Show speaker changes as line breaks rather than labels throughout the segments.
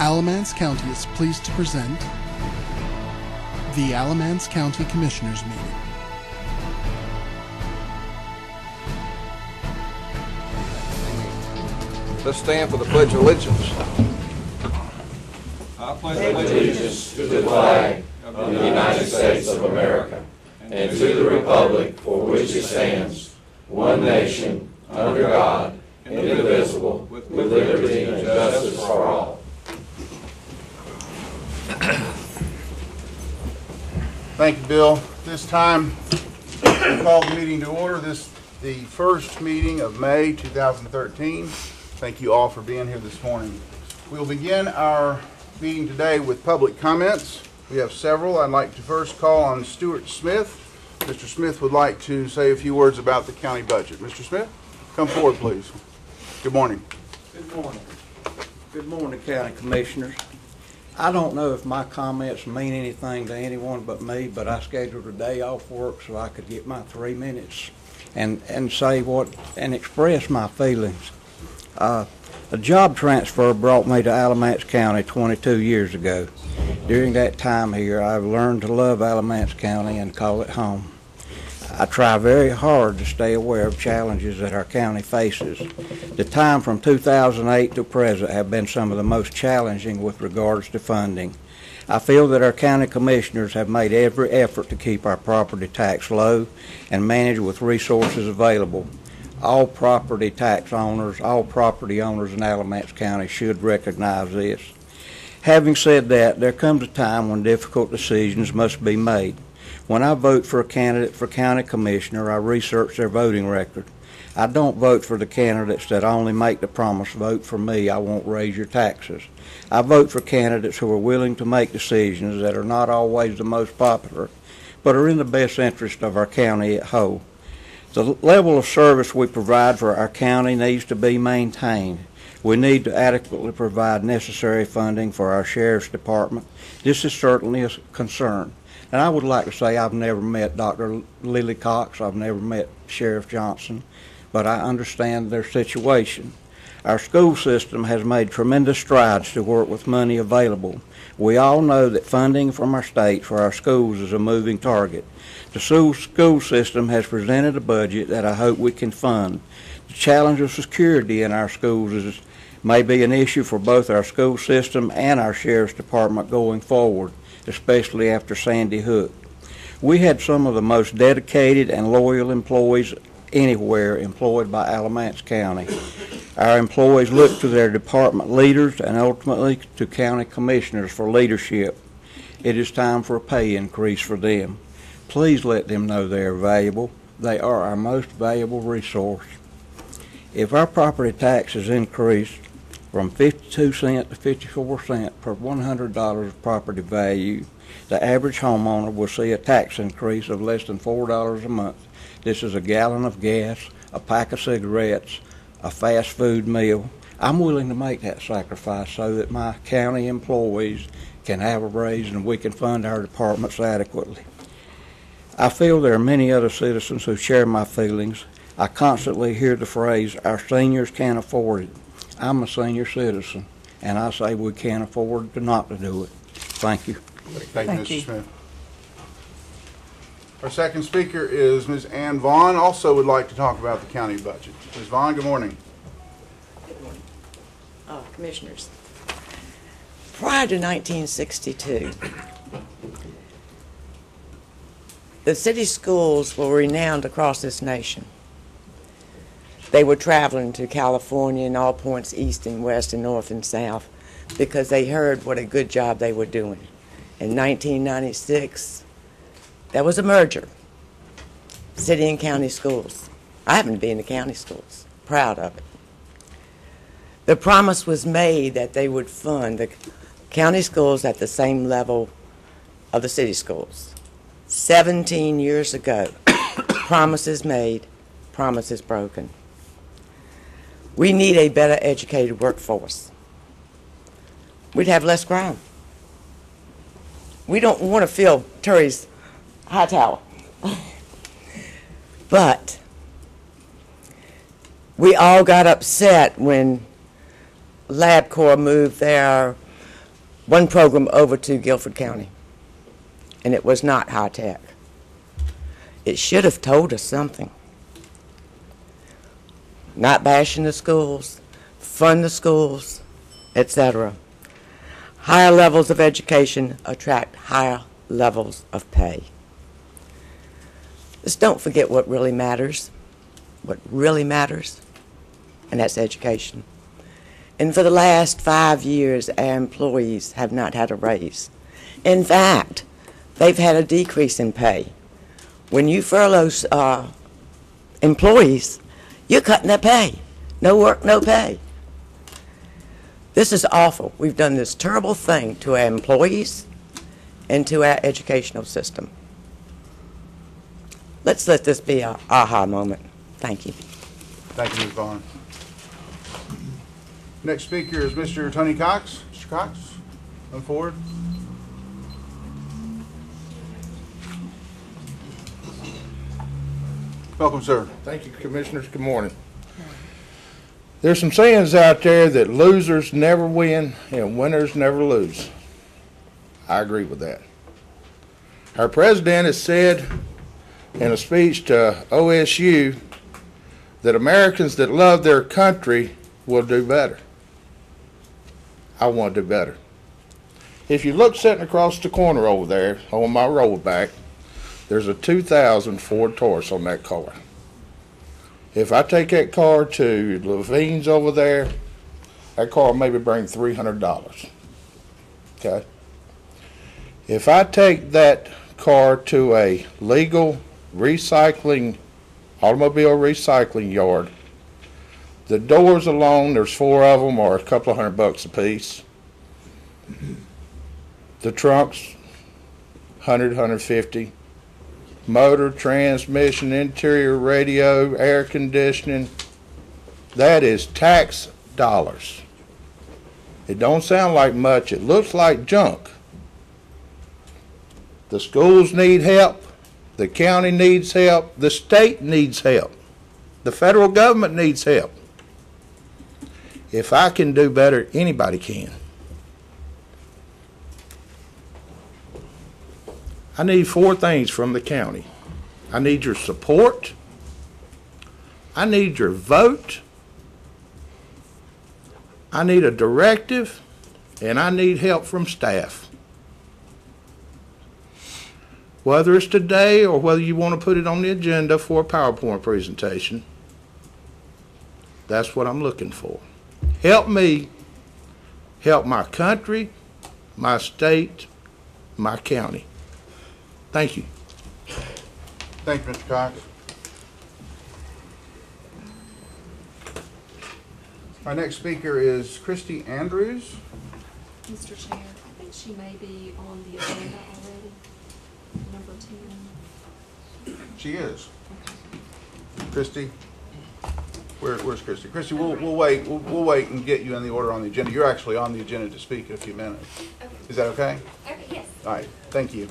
Alamance County is pleased to present the Alamance County Commissioners Meeting.
Let's stand for the Pledge of Allegiance.
I pledge
allegiance to the flag of the United States of America
and to the republic for which it stands, one nation, under God, indivisible, with liberty and justice for all.
Thank you, Bill. This time, we call the meeting to order. This, the first meeting of May 2013. Thank you all for being here this morning. We'll begin our meeting today with public comments. We have several. I'd like to first call on Stuart Smith. Mr. Smith would like to say a few words about the county budget. Mr. Smith, come forward, please. Good morning.
Good morning. Good morning, County Commissioners. I don't know if my comments mean anything to anyone but me, but I scheduled a day off work so I could get my three minutes and, and say what, and express my feelings. Uh, a job transfer brought me to Alamance County 22 years ago. During that time here, I've learned to love Alamance County and call it home. I try very hard to stay aware of challenges that our county faces. The time from 2008 to present have been some of the most challenging with regards to funding. I feel that our county commissioners have made every effort to keep our property tax low and manage with resources available. All property tax owners, all property owners in Alamance County should recognize this. Having said that, there comes a time when difficult decisions must be made. When I vote for a candidate for county commissioner, I research their voting record. I don't vote for the candidates that only make the promise, vote for me, I won't raise your taxes. I vote for candidates who are willing to make decisions that are not always the most popular, but are in the best interest of our county at whole. The level of service we provide for our county needs to be maintained. We need to adequately provide necessary funding for our sheriff's department. This is certainly a concern. And I would like to say I've never met Dr. Lillie Cox, I've never met Sheriff Johnson, but I understand their situation. Our school system has made tremendous strides to work with money available. We all know that funding from our state for our schools is a moving target. The school school system has presented a budget that I hope we can fund. The challenge of security in our schools is, may be an issue for both our school system and our sheriff's department going forward especially after Sandy Hook. We had some of the most dedicated and loyal employees anywhere employed by Alamance County. Our employees look to their department leaders and ultimately to county commissioners for leadership. It is time for a pay increase for them. Please let them know they are valuable. They are our most valuable resource. If our property taxes increase from 52 cent to 54 cent per $100 of property value, the average homeowner will see a tax increase of less than $4 a month. This is a gallon of gas, a pack of cigarettes, a fast food meal. I'm willing to make that sacrifice so that my county employees can have a raise and we can fund our departments adequately. I feel there are many other citizens who share my feelings. I constantly hear the phrase, our seniors can't afford it. I'm a senior citizen, and I say we can't afford to not to do it. Thank you.
Thank you,
Thank
Mr.
you.
Smith. Our second speaker is Ms. Ann Vaughn, also would like to talk about the county budget. Ms. Vaughn, good morning. Good morning.
Uh, Commissioners. Prior to 1962, the city schools were renowned across this nation. They were traveling to California and all points east and west and north and south because they heard what a good job they were doing. In 1996, there was a merger, city and county schools. I happen to be in the county schools, proud of it. The promise was made that they would fund the county schools at the same level of the city schools. 17 years ago, promises made, promises broken. We need a better educated workforce. We'd have less crime. We don't want to fill Terry's high tower. but we all got upset when LabCorp moved their one program over to Guilford County, and it was not high-tech. It should have told us something. Not bashing the schools, fund the schools, etc. Higher levels of education attract higher levels of pay. Just don't forget what really matters. What really matters, and that's education. And for the last five years, our employees have not had a raise. In fact, they've had a decrease in pay. When you furlough uh, employees, you're cutting their pay. No work, no pay. This is awful. We've done this terrible thing to our employees and to our educational system. Let's let this be a aha moment. Thank you.
Thank you, Ms. Vaughn. Next speaker is Mr. Tony Cox. Mr. Cox, come forward. Welcome, sir.
Thank you, Commissioners. Good morning. There's some sayings out there that losers never win and winners never lose. I agree with that. Our president has said in a speech to OSU that Americans that love their country will do better. I want to do better. If you look sitting across the corner over there on my road back, there's a 2000 Ford Taurus on that car. If I take that car to Levine's over there, that car maybe bring three hundred dollars. Okay? If I take that car to a legal recycling, automobile recycling yard, the doors alone, there's four of them, are a couple of hundred bucks a piece. The trunks, hundred, hundred fifty motor, transmission, interior radio, air conditioning. That is tax dollars. It don't sound like much. It looks like junk. The schools need help. The county needs help. The state needs help. The federal government needs help. If I can do better, anybody can. I need four things from the county. I need your support. I need your vote. I need a directive, and I need help from staff. Whether it's today or whether you want to put it on the agenda for a PowerPoint presentation, that's what I'm looking for. Help me help my country, my state, my county. Thank you.
Thank you, Mr. Cox. Our next speaker is Christy Andrews.
Mr. Chair, I think she may be on the agenda already, number ten.
She is. Christy? Where, where's Christy? Christy, we'll, we'll wait, we'll, we'll wait and get you in the order on the agenda. You're actually on the agenda to speak in a few minutes. Is that okay?
Okay, yes.
All right, thank you.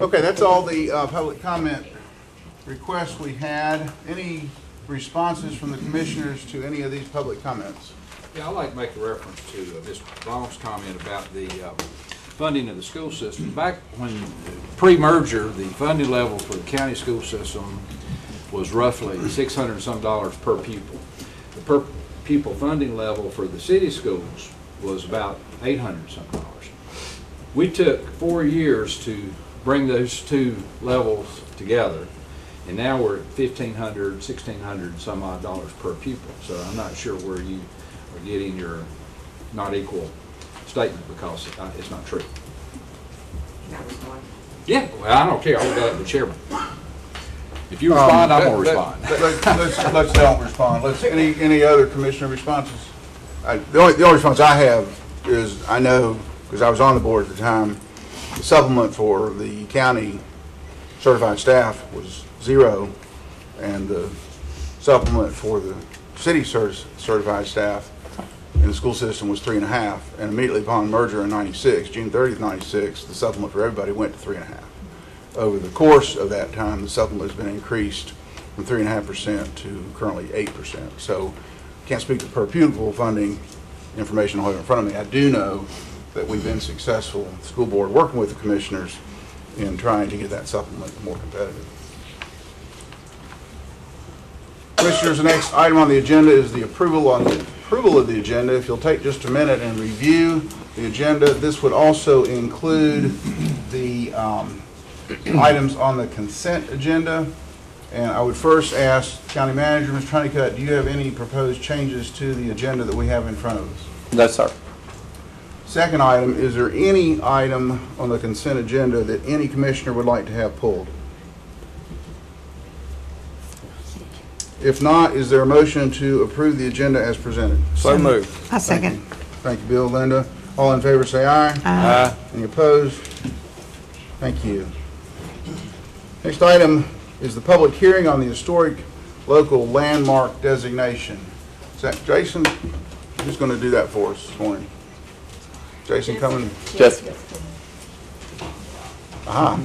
Okay, that's all the uh, public comment requests we had. Any responses from the commissioners to any of these public comments?
Yeah, I'd like to make a reference to uh, Ms. Long's comment about the uh, funding of the school system. Back when, pre-merger, the funding level for the county school system was roughly six hundred and some dollars per pupil. The per pupil funding level for the city schools was about eight hundred and some dollars. We took four years to bring those two levels together, and now we're at fifteen hundred, sixteen hundred and some odd dollars per pupil. So I'm not sure where you are getting your not equal statement because it's not true. Yeah, well, I don't care, I'll go to the chairman. If you um, respond, I'm gonna respond.
Let's, let's, let's don't respond. Let's, any, any other commissioner responses? I- The only, the only response I have is, I know, because I was on the board at the time, the supplement for the county certified staff was zero, and the supplement for the city cer- certified staff in the school system was three and a half, and immediately upon merger in ninety-six, June thirtieth, ninety-six, the supplement for everybody went to three and a half. Over the course of that time, the supplement has been increased from three and a half percent to currently eight percent. So, can't speak to per pupil funding, information I have in front of me. I do know that we've been successful, the school board, working with the commissioners in trying to get that supplement more competitive. Commissioners, the next item on the agenda is the approval on the approval of the agenda. If you'll take just a minute and review the agenda, this would also include the um, items on the consent agenda. And I would first ask County Manager, Ms. Honeycutt, do you have any proposed changes to the agenda that we have in front of us?
No, sir.
Second item, is there any item on the consent agenda that any commissioner would like to have pulled? If not, is there a motion to approve the agenda as presented?
So moved.
I second.
Thank you, Bill, Linda. All in favor, say aye.
Aye.
Any opposed? Thank you. Next item is the public hearing on the historic local landmark designation. Is that Jason? Who's going to do that for us this morning? Jason coming?
Jessica.
Ah,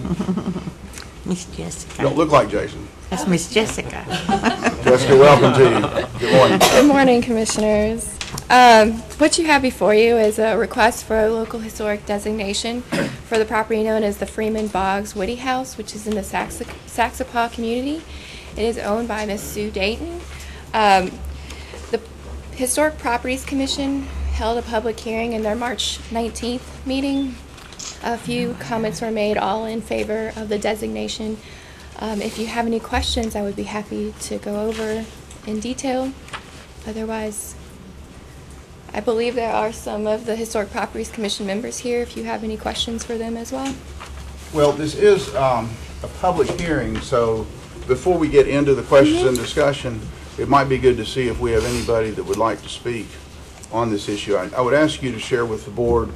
Miss
you don't
Jessica.
look like Jason.
That's Miss Jessica.
Jessica, welcome to you. Good morning.
Good morning, Commissioners. Um, What you have before you is a request for a local historic designation for the property known as the Freeman Boggs Woody House, which is in the Sax- Saxapahaw community. It is owned by Miss Sue Dayton. Um, The Historic Properties Commission held a public hearing in their March 19th meeting. A few comments were made, all in favor of the designation. Um, If you have any questions, I would be happy to go over in detail. Otherwise, I believe there are some of the Historic Properties Commission members here, if you have any questions for them as well.
Well, this is um, a public hearing, so before we get into the questions and discussion, it might be good to see if we have anybody that would like to speak on this issue. I I would ask you to share with the board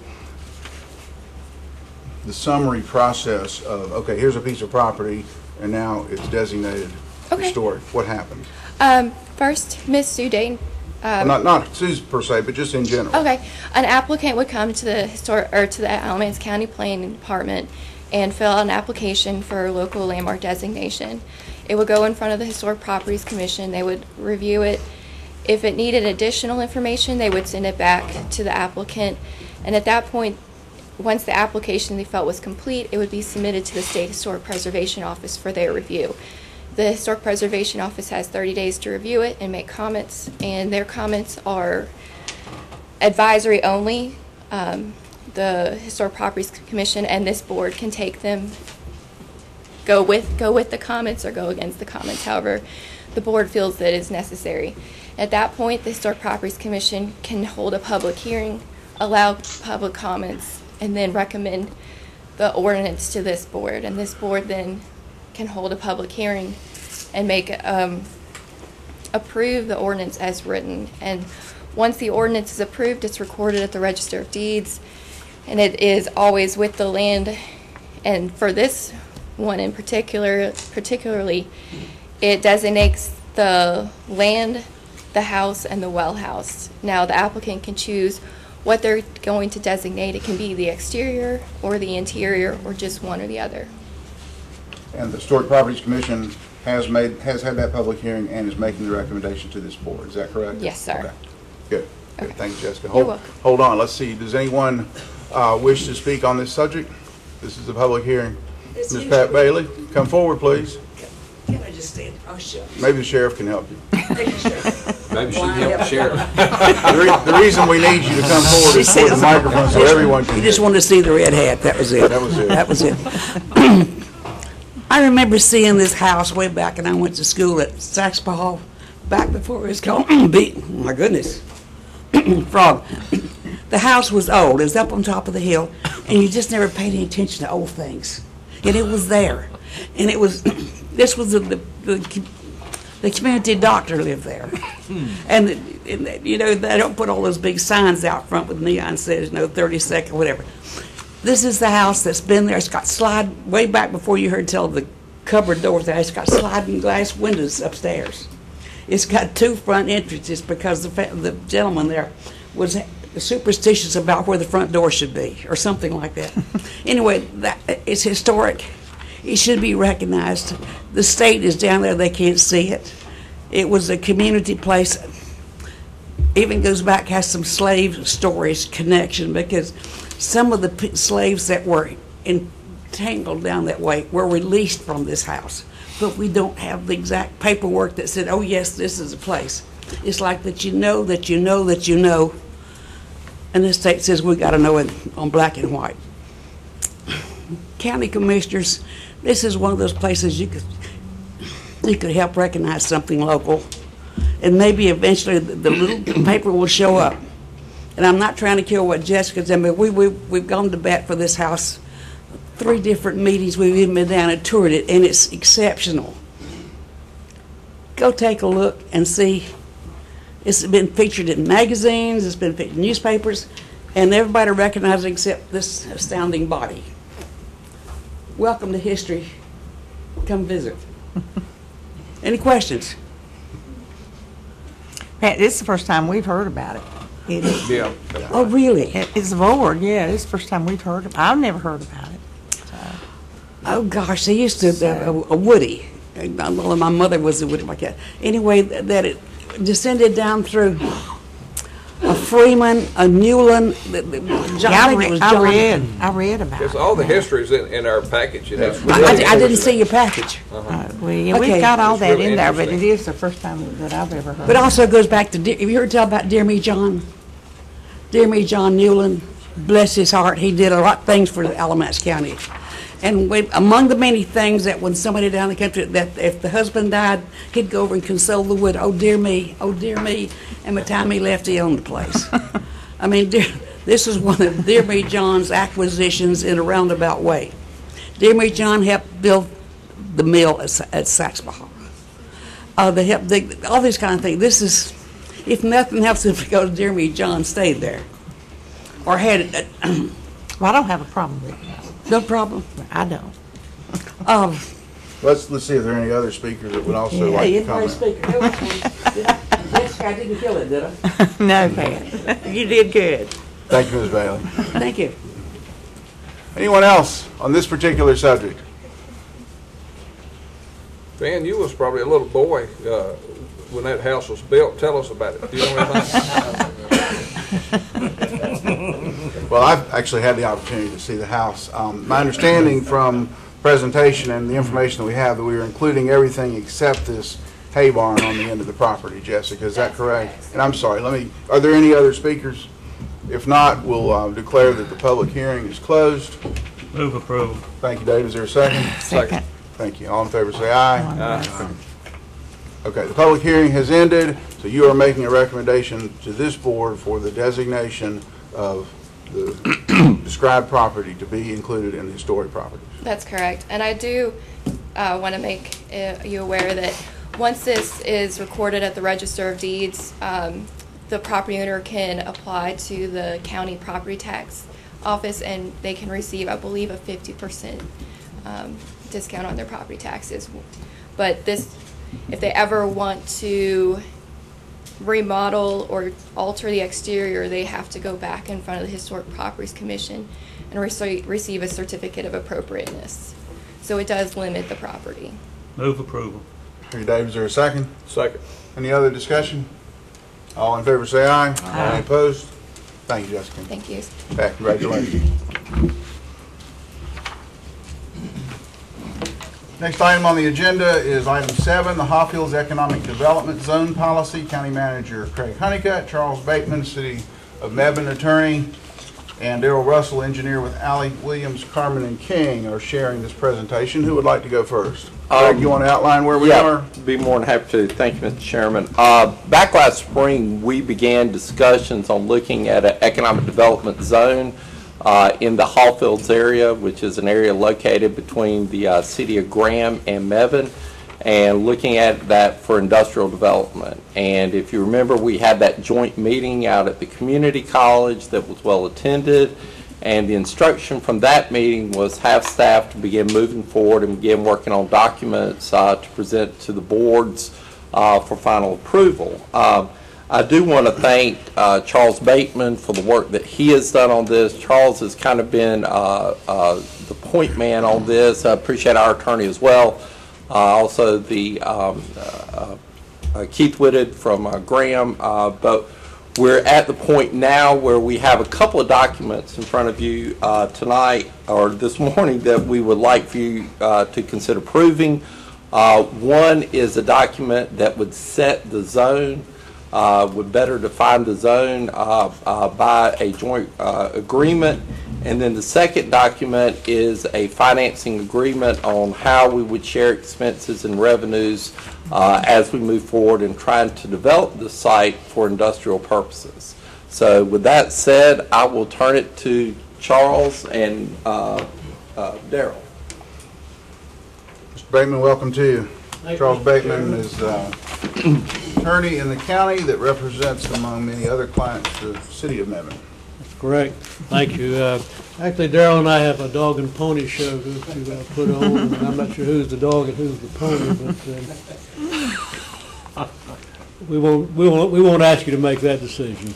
the summary process of, okay, here's a piece of property, and now it's designated
Okay.
historic. What happened?
Um, First, Ms. Sue Dayton. um,
Not not Sue's per se, but just in general.
Okay, an applicant would come to the historic, or to the Alamance County Planning Department and fill out an application for local landmark designation. It would go in front of the Historic Properties Commission, they would review it. If it needed additional information, they would send it back to the applicant. And at that point, once the application they felt was complete, it would be submitted to the State Historic Preservation Office for their review. The Historic Preservation Office has 30 days to review it and make comments, and their comments are advisory only. Um, The Historic Properties Commission and this board can take them, go with, go with the comments or go against the comments, however the board feels that is necessary. At that point, the Historic Properties Commission can hold a public hearing, allow public comments, and then recommend the ordinance to this board. And this board then can hold a public hearing and make, um, approve the ordinance as written. And once the ordinance is approved, it's recorded at the Register of Deeds, and it is always with the land. And for this one in particular, particularly, it designates the land, the house, and the well house. Now, the applicant can choose what they're going to designate. It can be the exterior or the interior, or just one or the other.
And the Historic Properties Commission has made, has had that public hearing and is making the recommendation to this board, is that correct?
Yes, sir.
Okay. Good, good,
Okay.
thank you, Jessica.
You're
Hold-
welcome.
Hold on, let's see, does anyone uh, wish to speak on this subject? This is a public hearing. Ms. Pat Bailey, come forward, please.
Can I just stand? Oh, sure.
Maybe the sheriff can help you.
Maybe she can help the sheriff.
The re- the reason we need you to come forward is for the microphone so everyone can
You
hear.
just wanted to see the red hat, that was it.
That was it.
That was it. I remember seeing this house way back, and I went to school at Saxapahaw, back before it was called, Be- oh my goodness, Frog. The house was old, it was up on top of the hill, and you just never paid any attention to old things. And it was there. And it was, this was the, the, the the community doctor lived there. Hmm. And, and, you know, they don't put all those big signs out front with neon says, you know, 30 second, whatever. This is the house that's been there. It's got slide, way back before you heard tell of the cupboard doors there, it's got sliding glass windows upstairs. It's got two front entrances because the, fa- the gentleman there was superstitious about where the front door should be, or something like that. anyway, that, it's historic. It should be recognized. The state is down there, they can't see it. It was a community place. even goes back, has some slave stories connection, because some of the slaves that were entangled down that way were released from this house. But we don't have the exact paperwork that said, oh, yes, this is a place. It's like that you know, that you know, that you know, and the state says we gotta know it on black and white. County commissioners, this is one of those places you could, you could help recognize something local, and maybe eventually the the little paper will show up. And I'm not trying to kill what Jessica said, but we, we, we've gone to bat for this house. Three different meetings, we've even been down and toured it, and it's exceptional. Go take a look and see. It's been featured in magazines, it's been featured in newspapers, and everybody recognizes it except this astounding body. Welcome to history. Come visit. Any questions?
Pat, this is the first time we've heard about it. It is.
Yeah.
Oh, really?
It- It's Voard, yeah, this is the first time we've heard, of- I've never heard about it.
Oh, gosh, they used to, uh, a Woody. Uh, Well, my mother was a Woody my cat. Anyway, th- that it descended down through a Freeman, a Newland, the- the- John,
Yeah,
I
I
think it
read,
was
I
John.
read, I read about
It's
it.
all the history's in, in our package, you know.
I, I- I didn't see your package.
Uh, We, we've got all
It's
that
really
in there, but it
interesting.
is the first time that I've ever heard.
But also goes back to, Dear- have you heard tell about Dear Me John? Dear Me John Newland, bless his heart, he did a lot of things for Alamance County. And we, among the many things that when somebody down the country, that if the husband died, he'd go over and console the widow, oh dear me, oh dear me, and by the time he left, he owned the place. I mean, dear, this is one of Dear Me John's acquisitions in a roundabout way. Dear Me John helped build the mill at, Sa- at Saxapahaw uh, they help dig, all these kind of things. This is, if nothing else, if we go to Dear Me, John stayed there. Or had it,
Well, I don't have a problem with it.
No problem.
I don't.
Um,
Let's, let's see if there are any other speakers that would also like
hey,
to
anybody
comment.
speak? Jessica, I didn't kill it, did I?
No, Pat, you did good.
Thank you, Ms. Bailey.
Thank you.
Anyone else on this particular subject?
Van, you was probably a little boy, uh, when that house was built. Tell us about it. Do you know anything?
Well, I've actually had the opportunity to see the house. Um, My understanding from presentation and the information that we have, that we are including everything except this hay barn on the end of the property, Jessica, is that correct? And I'm sorry, let me, are there any other speakers? If not, we'll uh, declare that the public hearing is closed.
Move approval.
Thank you, Dave. Is there a second?
Second.
Thank you. All in favor, say aye. Okay, the public hearing has ended, so you are making a recommendation to this board for the designation of the described property to be included in the historic properties.
That's correct. And I do uh, want to make uh, you aware that once this is recorded at the Register of Deeds, um, the property owner can apply to the county property tax office and they can receive, I believe, a 50% um, discount on their property taxes. But this, if they ever want to remodel or alter the exterior, they have to go back in front of the Historic Properties Commission and receive, receive a certificate of appropriateness. So it does limit the property.
Move approval.
Here, Dave, is there a second?
Second.
Any other discussion? All in favor, say aye. Any opposed? Thank you, Jessica.
Thank you.
Pat, congratulations. Next item on the agenda is item seven, the Hawkins Economic Development Zone Policy. County Manager Craig Honeycutt, Charles Bateman, City of Mebane Attorney, and Daryl Russell, Engineer with Alley Williams, Carmen, and King are sharing this presentation. Who would like to go first? Craig, you want to outline where we
Yeah,
are?
Be more than happy to. Thank you, Mr. Chairman. Uh, Back last spring, we began discussions on looking at an economic development zone uh, in the Hawfields area, which is an area located between the uh, city of Graham and Mebane, and looking at that for industrial development. And if you remember, we had that joint meeting out at the community college that was well-attended, and the instruction from that meeting was have staff to begin moving forward and begin working on documents uh, to present to the boards uh, for final approval. I do want to thank uh, Charles Bateman for the work that he has done on this. Charles has kind of been uh, uh, the point man on this. I appreciate our attorney as well. Uh, Also, the um, uh, uh, Keith Whitted from Graham. But We're at the point now where we have a couple of documents in front of you tonight or this morning that we would like for you to consider proving. One is a document that would set the zone, uh, would better define the zone uh, uh, by a joint uh, agreement. And then the second document is a financing agreement on how we would share expenses and revenues uh, as we move forward in trying to develop the site for industrial purposes. So with that said, I will turn it to Charles and uh, Daryl.
Mr. Bateman, welcome to you.
Thank you,
Charles Bateman is uh, attorney in the county that represents, among many other clients, the city of Mebane.
Correct. Thank you. Uh, Actually, Darrell and I have a dog and pony show to to, uh, put on, and I'm not sure who's the dog and who's the pony, but um, we won't, we won't, we won't ask you to make that decision.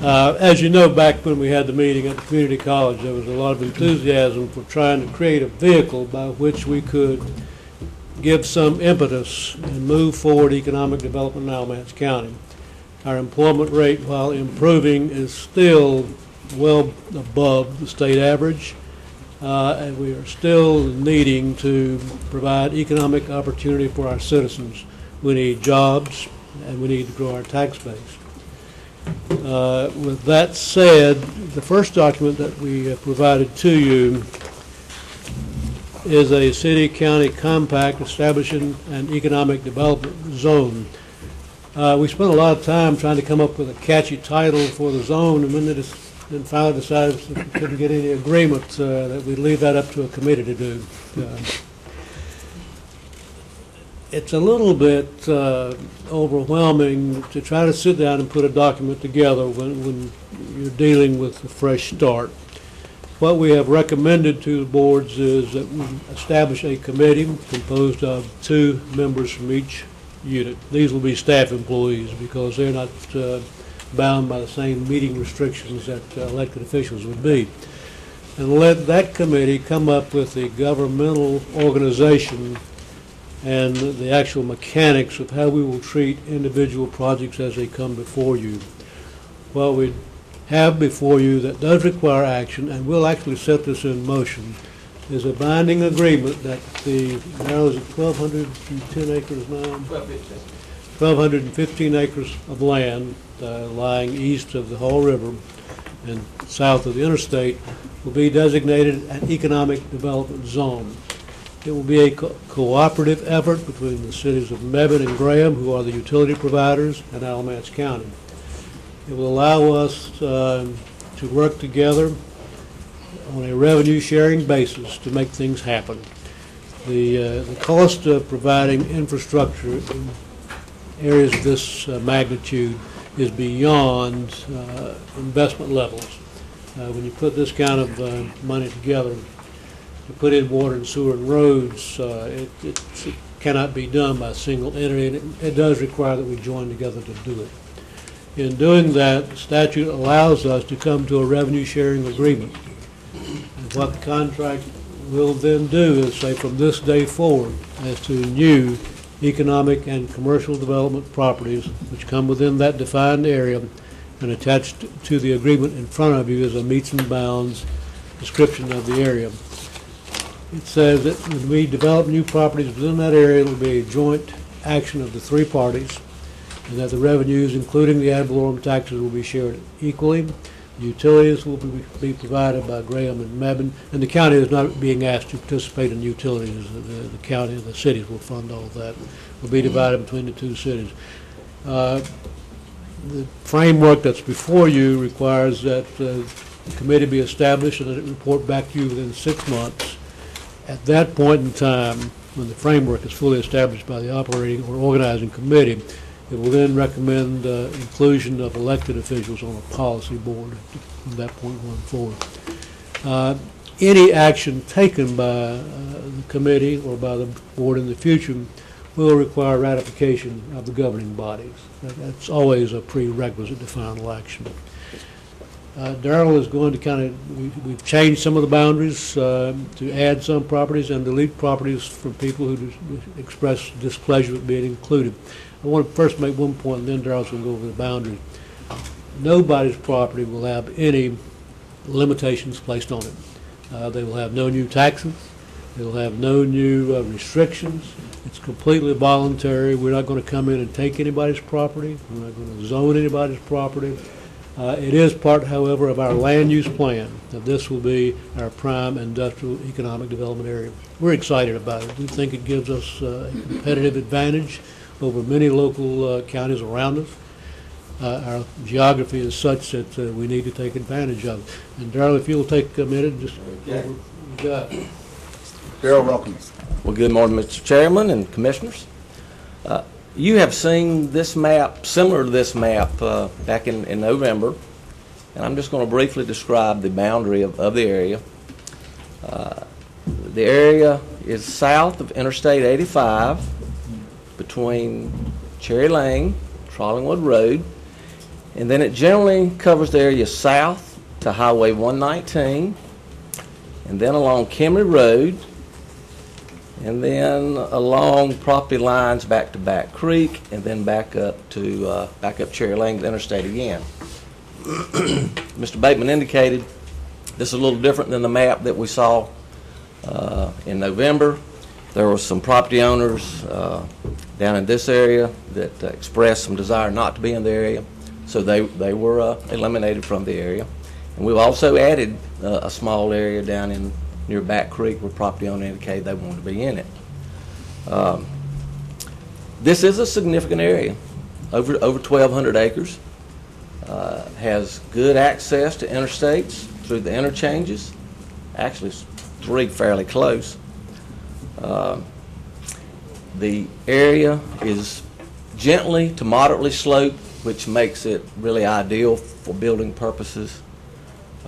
Uh, As you know, back when we had the meeting at the community college, there was a lot of enthusiasm for trying to create a vehicle by which we could give some impetus and move forward economic development in Alamance County. Our employment rate, while improving, is still well above the state average, uh, and we are still needing to provide economic opportunity for our citizens. We need jobs, and we need to grow our tax base. Uh, With that said, the first document that we provided to you is a city-county compact establishing an economic development zone. Uh, We spent a lot of time trying to come up with a catchy title for the zone, and then they just, then finally decided we couldn't get any agreement, uh, that we'd leave that up to a committee to do. Uh, It's a little bit uh, overwhelming to try to sit down and put a document together when, when you're dealing with a fresh start. What we have recommended to the boards is that we establish a committee composed of two members from each unit. These will be staff employees because they're not uh, bound by the same meeting restrictions that uh, elected officials would be. And let that committee come up with the governmental organization and the actual mechanics of how we will treat individual projects as they come before you. What we have before you that does require action, and we'll actually set this in motion, is a binding agreement that the, now is it 1,210 acres now? 1,215 acres of land uh, lying east of the Haw River and south of the interstate will be designated an economic development zone. It will be a co- cooperative effort between the cities of Mebane and Graham, who are the utility providers, and Alamance County. It will allow us um, to work together on a revenue-sharing basis to make things happen. The, uh, the cost of providing infrastructure in areas of this uh, magnitude is beyond uh, investment levels. Uh, When you put this kind of uh, money together, to put in water and sewer and roads, uh, it it- it cannot be done by a single entity, and it- it does require that we join together to do it. In doing that, the statute allows us to come to a revenue-sharing agreement. And what the contract will then do is say from this day forward, as to new economic and commercial development properties which come within that defined area, and attached to the agreement in front of you is a meets and bounds description of the area. It says that when we develop new properties within that area, it'll be a joint action of the three parties, and that the revenues, including the ad valorem taxes, will be shared equally. Utilities will be provided by Graham and Mebane, and the county is not being asked to participate in utilities. The the county, the cities will fund all of that. Will be divided between the two cities. Uh, The framework that's before you requires that uh, the committee be established and that it report back to you within six months. At that point in time, when the framework is fully established by the operating or organizing committee, it will then recommend uh, inclusion of elected officials on a policy board from that point going forward. Uh, Any action taken by uh, the committee or by the board in the future will require ratification of the governing bodies. That- That's always a prerequisite to final action. Uh, Darrell is going to kind of, we- we've changed some of the boundaries uh, to add some properties and delete properties from people who express displeasure with being included. I want to first make one point, and then Darrell's going to go over the boundaries. nobody's property will have any limitations placed on it. Uh, They will have no new taxes, they will have no new uh, restrictions. It's completely voluntary. We're not going to come in and take anybody's property. We're not going to zone anybody's property. Uh, It is part, however, of our land use plan, that this will be our prime industrial economic development area. We're excited about it. We think it gives us uh, a competitive advantage over many local uh, counties around us. Uh, Our geography is such that uh, we need to take advantage of it. And Darrell, if you'll take a minute, just go over, you got it.
Darrell, welcome.
Well, good morning, Mr. Chairman and Commissioners. Uh, You have seen this map, similar to this map, uh, back in in November, and I'm just going to briefly describe the boundary of of the area. Uh, The area is south of Interstate 85, between Cherry Lane, Trollingwood Road, and then it generally covers the area south to Highway 119, and then along Kimley Road, and then along property lines back to Back Creek, and then back up to, uh, back up Cherry Lane to Interstate again. Mr. Bateman indicated this is a little different than the map that we saw uh, in November. There were some property owners uh, down in this area that uh, expressed some desire not to be in the area, so they, they were uh, eliminated from the area. And we've also added uh, a small area down in, near Back Creek where property owner indicated they wanted to be in it. Um, This is a significant area, over, over 1,200 acres. Uh, Has good access to interstates through the interchanges, actually three fairly close. Um, The area is gently to moderately sloped, which makes it really ideal for building purposes.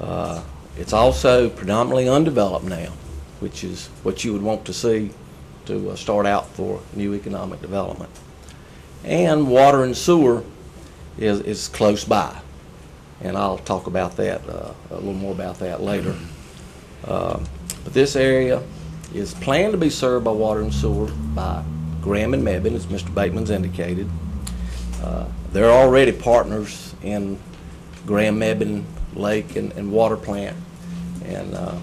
Uh, It's also predominantly undeveloped now, which is what you would want to see to uh, start out for new economic development. And water and sewer is, is close by. And I'll talk about that, uh, a little more about that later. Um, But this area is planned to be served by water and sewer by Graham and Mebane, as Mr. Bateman's indicated. Uh, They're already partners in Graham Mebane Lake and, and Water Plant. And uh,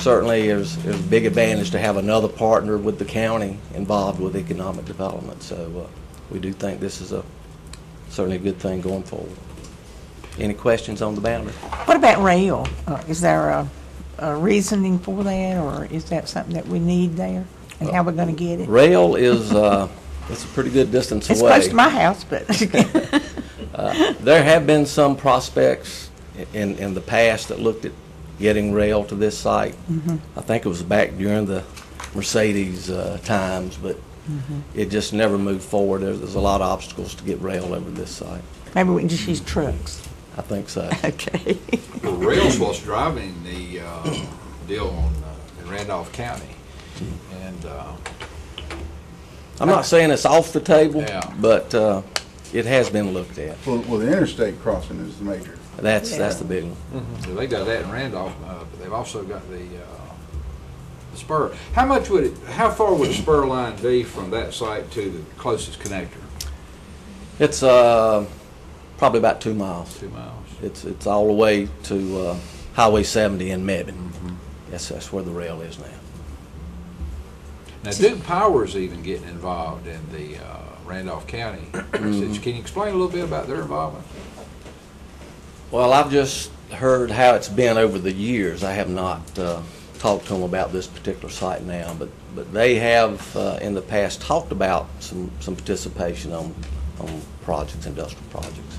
certainly, there's, there's a big advantage to have another partner with the county involved with economic development. So uh, we do think this is a, certainly a good thing going forward. Any questions on the boundary?
What about rail? Uh, Is there a, a reasoning for that, or is that something that we need there? And how we're gonna get it?
Rail is, uh, it's a pretty good distance away.
It's
away.
close to my house, but,
Uh, There have been some prospects in, in the past that looked at getting rail to this site.
Mhm.
I think it was back during the Mercedes uh, times, but
Mhm.
it just never moved forward. There's, there's a lot of obstacles to get rail over this site.
maybe we can just use trucks.
I think so.
Okay.
Well, rail's was driving the uh, deal on, uh, in Randolph County. And uh,
I'm not saying it's off the table,
Yeah.
but uh, it has been looked at.
Well, well, the interstate crossing is the major.
That's, that's the big one.
so they got that in Randolph, uh, but they've also got the uh, the spur. How much would it, how far would a spur line be from that site to the closest connector?
It's uh, probably about two miles.
Two miles.
It's, it's all the way to uh, Highway 70 in Mebane. Yes, that's where the rail is now.
Now Duke Power's even getting involved in the uh, Randolph County.
Mhm.
Can you explain a little bit about their involvement?
Well, I've just heard how it's been over the years. I have not uh, talked to them about this particular site now, but, but they have uh, in the past talked about some, some participation on, on projects, industrial projects.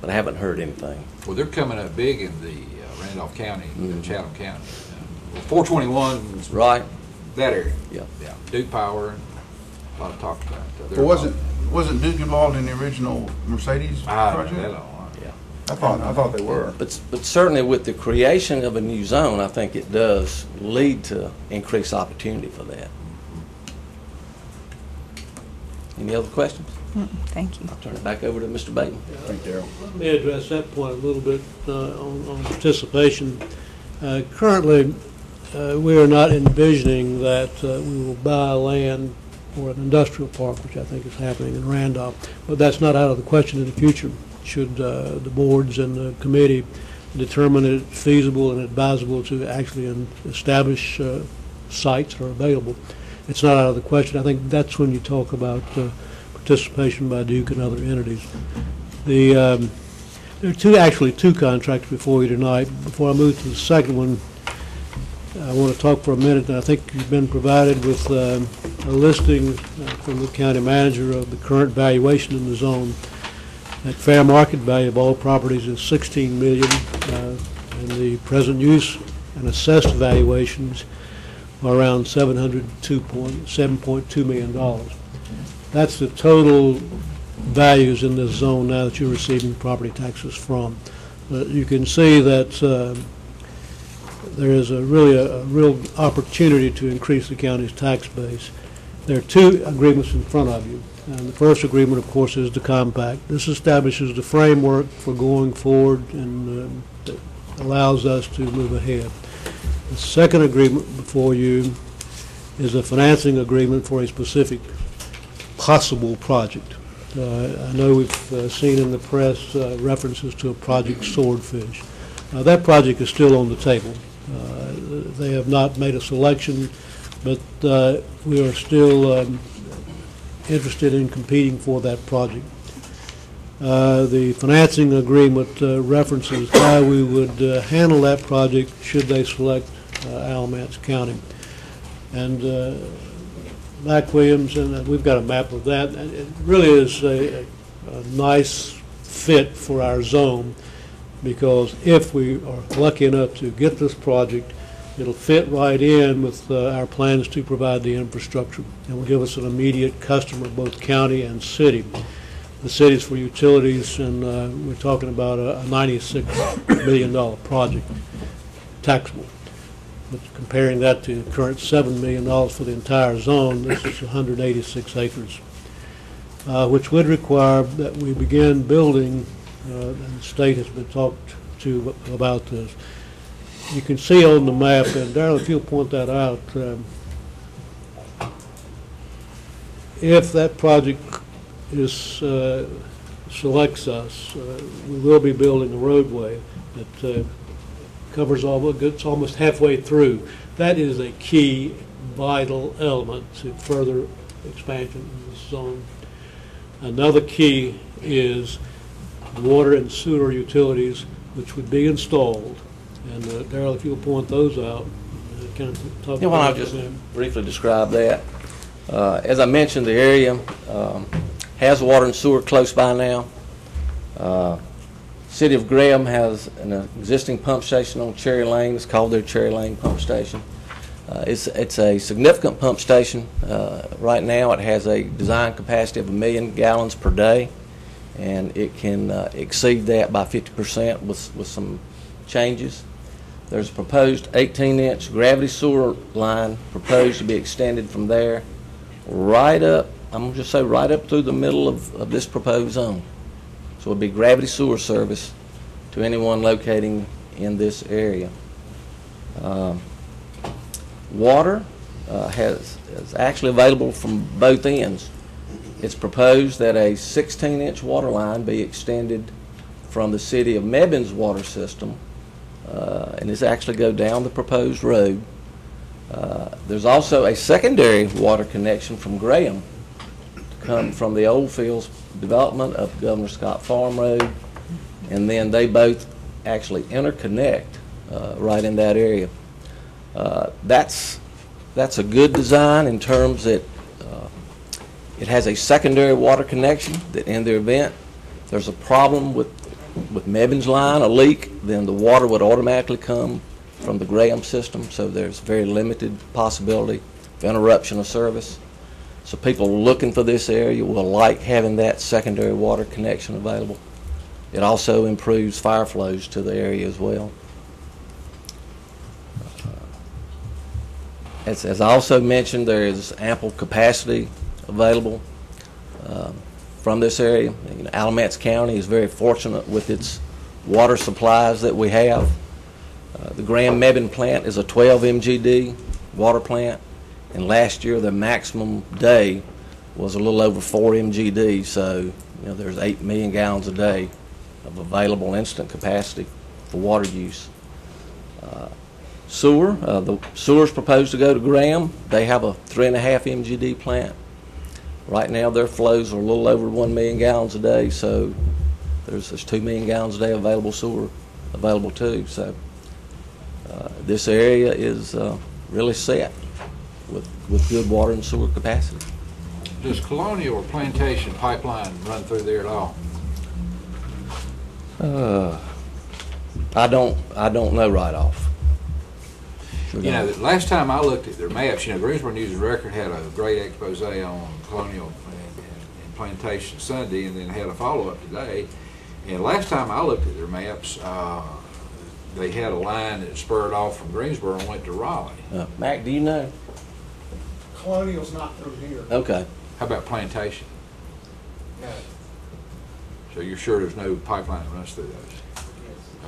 But I haven't heard anything.
Well, they're coming up big in the uh, Randolph County,
Mhm.
Chatham County. Uh, 421,
Right?
that area.
Yeah.
Yeah, Duke Power, a lot of talk about. uh, their
Well, wasn't, wasn't Duke involved in the original Mercedes
I know
project?
that all.
Yeah.
I thought, I thought they were.
But, but certainly with the creation of a new zone, I think it does lead to increased opportunity for that. Any other questions?
Mm, Thank you.
I'll turn it back over to Mr. Bateman.
Thank you, Darrell.
Let me address that point a little bit uh, on on participation. Uh, Currently, uh, we are not envisioning that uh, we will buy land for an industrial park, which I think is happening in Randolph, but that's not out of the question in the future. should uh, the boards and the committee determine it feasible and advisable to actually in- establish uh, sites that are available. It's not out of the question. I think that's when you talk about uh, participation by Duke and other entities. The, um, there are two, actually two contracts before you tonight. Before I move to the second one, I want to talk for a minute, I think you've been provided with um, a listing uh, from the county manager of the current valuation in the zone. That fair market value of all properties is 16 million, uh, and the present use and assessed valuations are around 702.7.2 million dollars. That's the total values in this zone now that you're receiving property taxes from. But you can see that um, there is a really a, a real opportunity to increase the county's tax base. There are two agreements in front of you. And the first agreement, of course, is the compact. This establishes the framework for going forward and that allows us to move ahead. The second agreement before you is a financing agreement for a specific possible project. Uh, I know we've uh, seen in the press uh, references to a project Swordfish. That project is still on the table. They have not made a selection, but we are still um, interested in competing for that project. Uh, The financing agreement uh, references how we would uh, handle that project should they select Alamance County. And Mac Williams, and uh, we've got a map of that, it really is a, a nice fit for our zone, because if we are lucky enough to get this project, it'll fit right in with uh, our plans to provide the infrastructure, and will give us an immediate customer, both county and city. The city's for utilities, and uh, we're talking about a a $96 million project, taxable. But comparing that to current $7 million for the entire zone, this is 186 acres, uh, which would require that we begin building, uh, and the state has been talked to about this. You can see on the map, and Darrell, if you'll point that out, um, if that project is, uh, selects us, uh, we will be building a roadway that covers all, it's almost halfway through. That is a key, vital element to further expansion in this zone. Another key is water and sewer utilities, which would be installed. And uh, Darrell, if you'll point those out, uh, kind of talk
Yeah, well, I'll just
them.
briefly describe that. Uh, As I mentioned, the area um, has water and sewer close by now. Uh, City of Graham has an existing pump station on Cherry Lane. It's called their Cherry Lane Pump Station. Uh, It's it's a significant pump station. Uh, Right now, it has a design capacity of a million gallons per day, and it can uh, exceed that by 50% with with some changes. There's a proposed 18-inch gravity sewer line proposed to be extended from there right up, I'm going to just say right up through the middle of, of this proposed zone. So it'd be gravity sewer service to anyone locating in this area. Um, Water uh, has, is actually available from both ends. It's proposed that a 16-inch water line be extended from the city of Mebane's water system, uh, and this actually go down the proposed road. Uh, There's also a secondary water connection from Graham to come from the Old Fields development up Governor Scott Farm Road, and then they both actually interconnect uh, right in that area. Uh, That's, that's a good design in terms that uh, it has a secondary water connection that in the event there's a problem with, with Mebane's line, a leak, then the water would automatically come from the Graham system, so there's very limited possibility of interruption of service. So people looking for this area will like having that secondary water connection available. It also improves fire flows to the area as well. As, as I also mentioned, there is ample capacity available um, from this area. You know, Alamance County is very fortunate with its water supplies that we have. Uh, The Graham Mebane plant is a 12 MGD water plant, and last year the maximum day was a little over 4 MGD, so, you know, there's 8 million gallons a day of available instant capacity for water use. Uh, Sewer, uh, the sewer's proposed to go to Graham. They have a three and a half MGD plant. Right now, their flows are a little over 1 million gallons a day, so there's, there's 2 million gallons a day available sewer available too. So uh, this area is uh, really set with, with good water and sewer capacity.
Does Colonial or Plantation Pipeline run through there at all?
Uh, I don't, I don't know right off. Sure
You know,
don't.
the last time I looked at their maps, you know, Greensboro News and Record had a great expose on Colonial and- and and Plantation Sunday, and then had a follow-up today. And last time I looked at their maps, uh, they had a line that spurred off from Greensboro and went to Raleigh.
Uh, Mac, do you know?
Colonial's not through here.
Okay.
How about Plantation? So you're sure there's no pipeline that runs through those?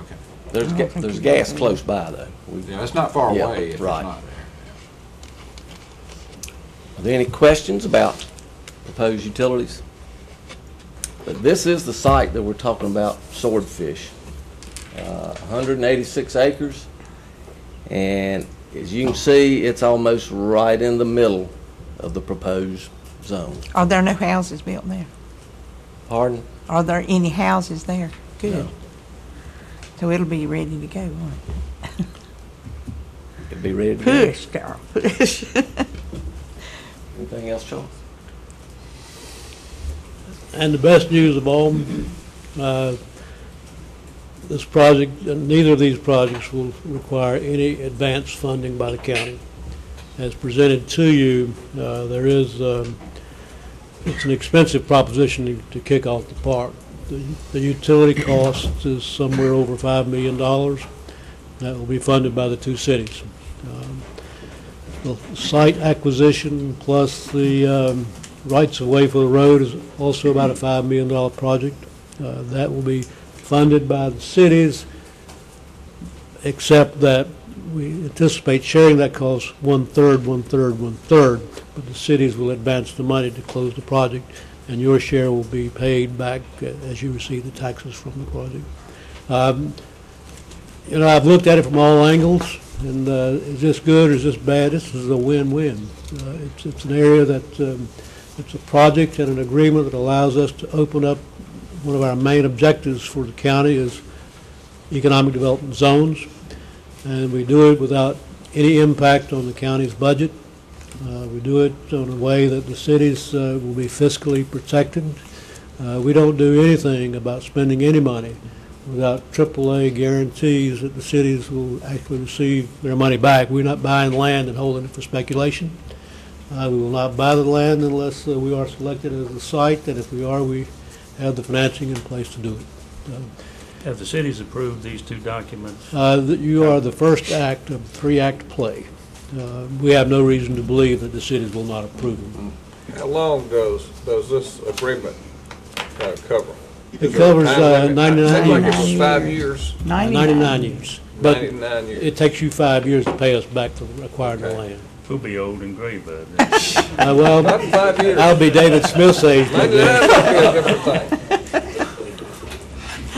Okay.
There's, ga- there's gas
can.
close by though. We-
Yeah, it's not far
Yeah,
away if it's
right.
not there.
Are there any questions about proposed utilities? But this is the site that we're talking about, Swordfish. Uh, 186 acres. And as you can see, it's almost right in the middle of the proposed zone.
Are there no houses built there?
Pardon?
Are there any houses there? Good.
No.
So it'll be ready to go, won't it?
It'd be ready to go.
Push, Carl, push.
Anything else, Charles?
And the best news of all, uh, this project, neither of these projects will require any advance funding by the county. As presented to you, uh, there is, um, it's an expensive proposition to- to kick off the park. The the utility cost is somewhere over $5 million. That will be funded by the two cities. Um, The site acquisition plus the um, rights-of-way for the road is also about a $5 million project. Uh, That will be funded by the cities, except that we anticipate sharing that cost one-third, one-third, one-third, but the cities will advance the money to close the project, and your share will be paid back uh, as you receive the taxes from the project. Um, You know, I've looked at it from all angles, and uh, is this good or is this bad? This is a win-win. Uh, It's, it's an area that, um, it's a project and an agreement that allows us to open up, one of our main objectives for the county is economic development zones, and we do it without any impact on the county's budget. Uh, We do it in a way that the cities uh, will be fiscally protected. Uh, We don't do anything about spending any money without AAA guarantees that the cities will actually receive their money back. We're not buying land and holding it for speculation. Uh, We will not buy the land unless uh, we are selected as a site, and if we are, we have the financing in place to do it. Uh,
Have the cities approved these two documents?
uh, that You are the first act of three-act play. Uh, We have no reason to believe that the cities will not approve them.
How long does, does this agreement uh, cover?
It
Is there a
covers
time
uh,
limit?
99
Seemed like it
years.
was five years.
99 years. But
99 years.
it takes you five years to pay us back for acquiring the land.
We'll be old and gray by then.
Uh, Well,
Not in five years.
I'll be David Smith's age. by then.
99 would be a different thing.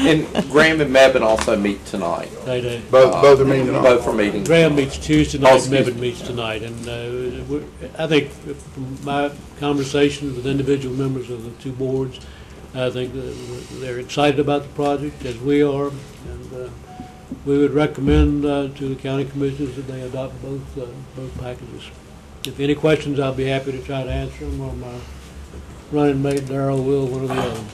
And Graham and Mebane also meet tonight.
They do.
Both, both are meeting tonight.
Both are meeting.
Graham meets Tuesday
Oh,
night,
excuse
Mebane meets tonight, and uh, we're- I think from my conversations with individual members of the two boards, I think that they're excited about the project, as we are, and uh, we would recommend uh, to the county commissioners that they adopt both, uh, both packages. If any questions, I'll be happy to try to answer them, or my running mate Darrell will, one or the other.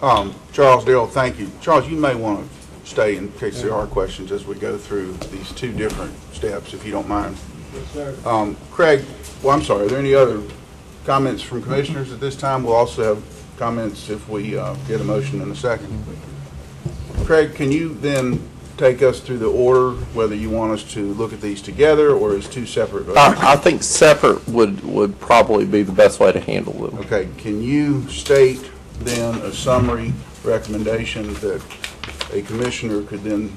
Um, Charles Dale, thank you. Charles, you may want to stay in case there are questions as we go through these two different steps, if you don't mind.
Yes, sir.
Um, Craig, well, I'm sorry, are there any other comments from commissioners at this time? We'll also have comments if we uh, get a motion in a second. Craig, can you then take us through the order, whether you want us to look at these together or as two separate votes?
I, I think separate would, would probably be the best way to handle them.
Okay, can you state then a summary recommendation that a commissioner could then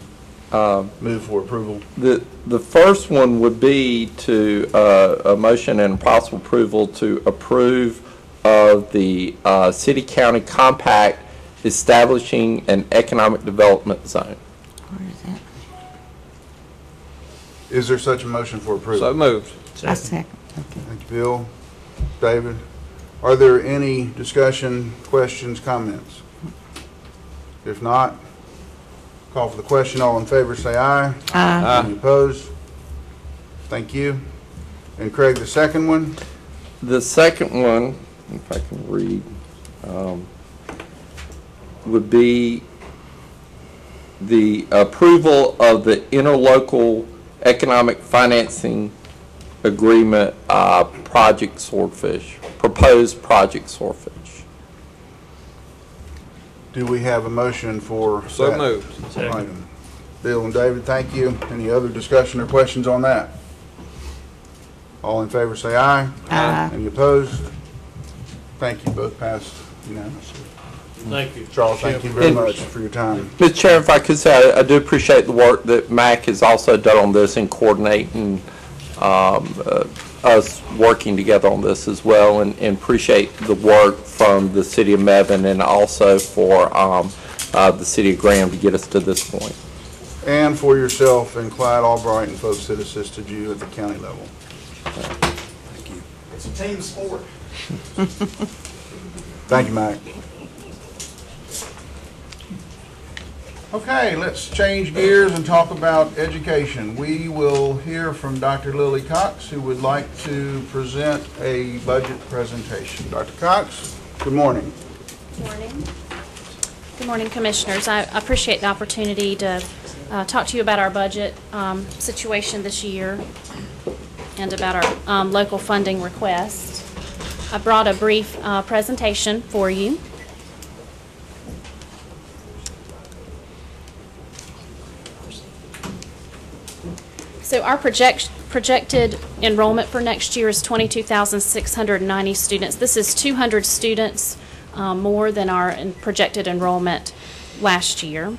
move for approval?
The, the first one would be to, uh, a motion and possible approval to approve of the uh, city-county compact establishing an economic development zone.
Is there such a motion for approval?
So moved.
I second.
Thank you, Bill. David, are there any discussion, questions, comments? If not, call for the question. All in favor, say aye.
Aye.
Any opposed? Thank you. And Craig, the second one?
The second one, if I can read, um, would be the approval of the interlocal economic financing agreement, uh, Project Swordfish, proposed Project Swordfish.
Do we have a motion for
So
that
moved.
item? Bill and David, thank you. Any other discussion or questions on that? All in favor, say aye.
Aye.
Any opposed? Thank you, both passed unanimously.
Thank you.
Charles, thank you very
And-
much for your time.
Mr. Chair, if I could say, I- I do appreciate the work that Mac has also done on this in coordinating um, uh, us working together on this as well, and and appreciate the work from the city of Mebane and also for um, uh, the city of Graham to get us to this point.
And for yourself and Clyde Albright and folks that assisted you at the county level. Thank you.
It's a team sport.
Thank you, Mike. Okay, let's change gears and talk about education. We will hear from Dr. Lillie Cox, who would like to present a budget presentation. Dr. Cox, good morning.
Good Morning. Good morning, Commissioners. I appreciate the opportunity to uh, talk to you about our budget um, situation this year and about our um, local funding request. I brought a brief uh, presentation for you. So our project, projected enrollment for next year is 22,690 students. This is 200 students um, more than our projected enrollment last year.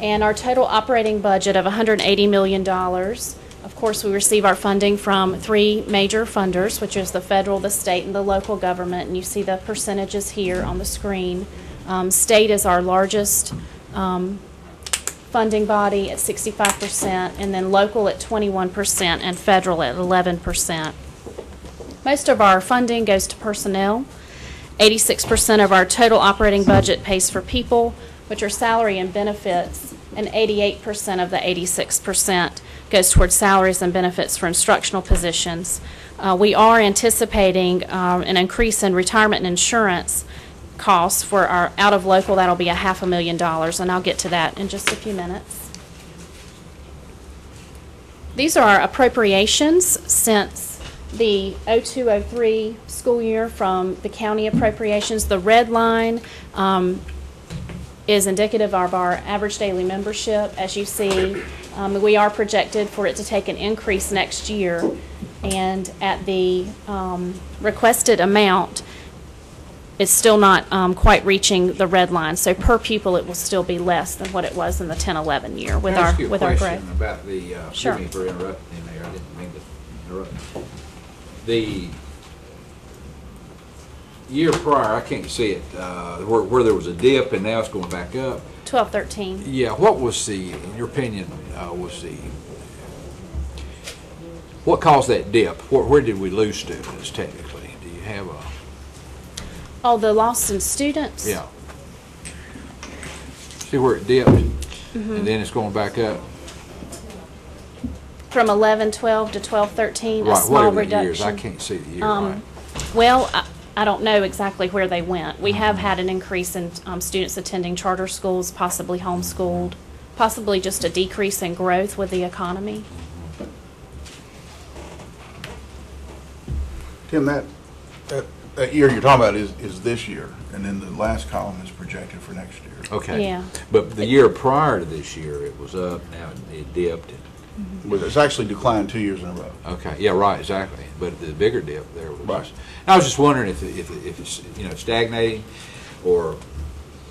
And our total operating budget of $180 million. Of course, we receive our funding from three major funders, which is the federal, the state, and the local government. And you see the percentages here on the screen. Um, State is our largest um, funding body at 65%, and then local at 21%, and federal at 11%. Most of our funding goes to personnel. 86% of our total operating budget pays for people, which are salary and benefits, and 88% of the 86% goes towards salaries and benefits for instructional positions. Uh, We are anticipating um, an increase in retirement and insurance costs for our out-of-local. That'll be a half a million dollars, and I'll get to that in just a few minutes. These are our appropriations since the 0203 school year from the county appropriations. The red line um, is indicative of our average daily membership. As you see, um, we are projected for it to take an increase next year. And at the um, requested amount, it's still not um, quite reaching the red line. So per pupil, it will still be less than what it was in the 10-11 year with
Can I
our,
ask you a
with our
question
growth.
About the, uh,
Sure.
excuse me for interrupting there, I didn't mean to interrupt. The year prior, I can't see it, uh, where, where there was a dip and now it's going back up.
12, 13.
Yeah, what was the, in your opinion, uh, was the, what caused that dip? Where, where did we lose students technically? Do you have a,
Oh, the loss in students?
yeah? See where it dipped and then it's going back up?
From 11, 12 to 12, 13, a
Right,
small
whatever the years, I
reduction.
can't see the year,
Um,
right?
Well, I- I don't know exactly where they went. We have had an increase in um, students attending charter schools, possibly homeschooled, possibly just a decrease in growth with the economy.
Tim, that, that, that year you're talking about is, is this year, and then the last column is projected for next year.
Okay.
Yeah.
But the year prior to this year, it was up, now it dipped. Mm-hmm.
But it's actually declined two years in a row.
Okay, yeah, right, exactly. But the bigger dip there was just, I was just wondering if, if, if it's, you know, stagnating or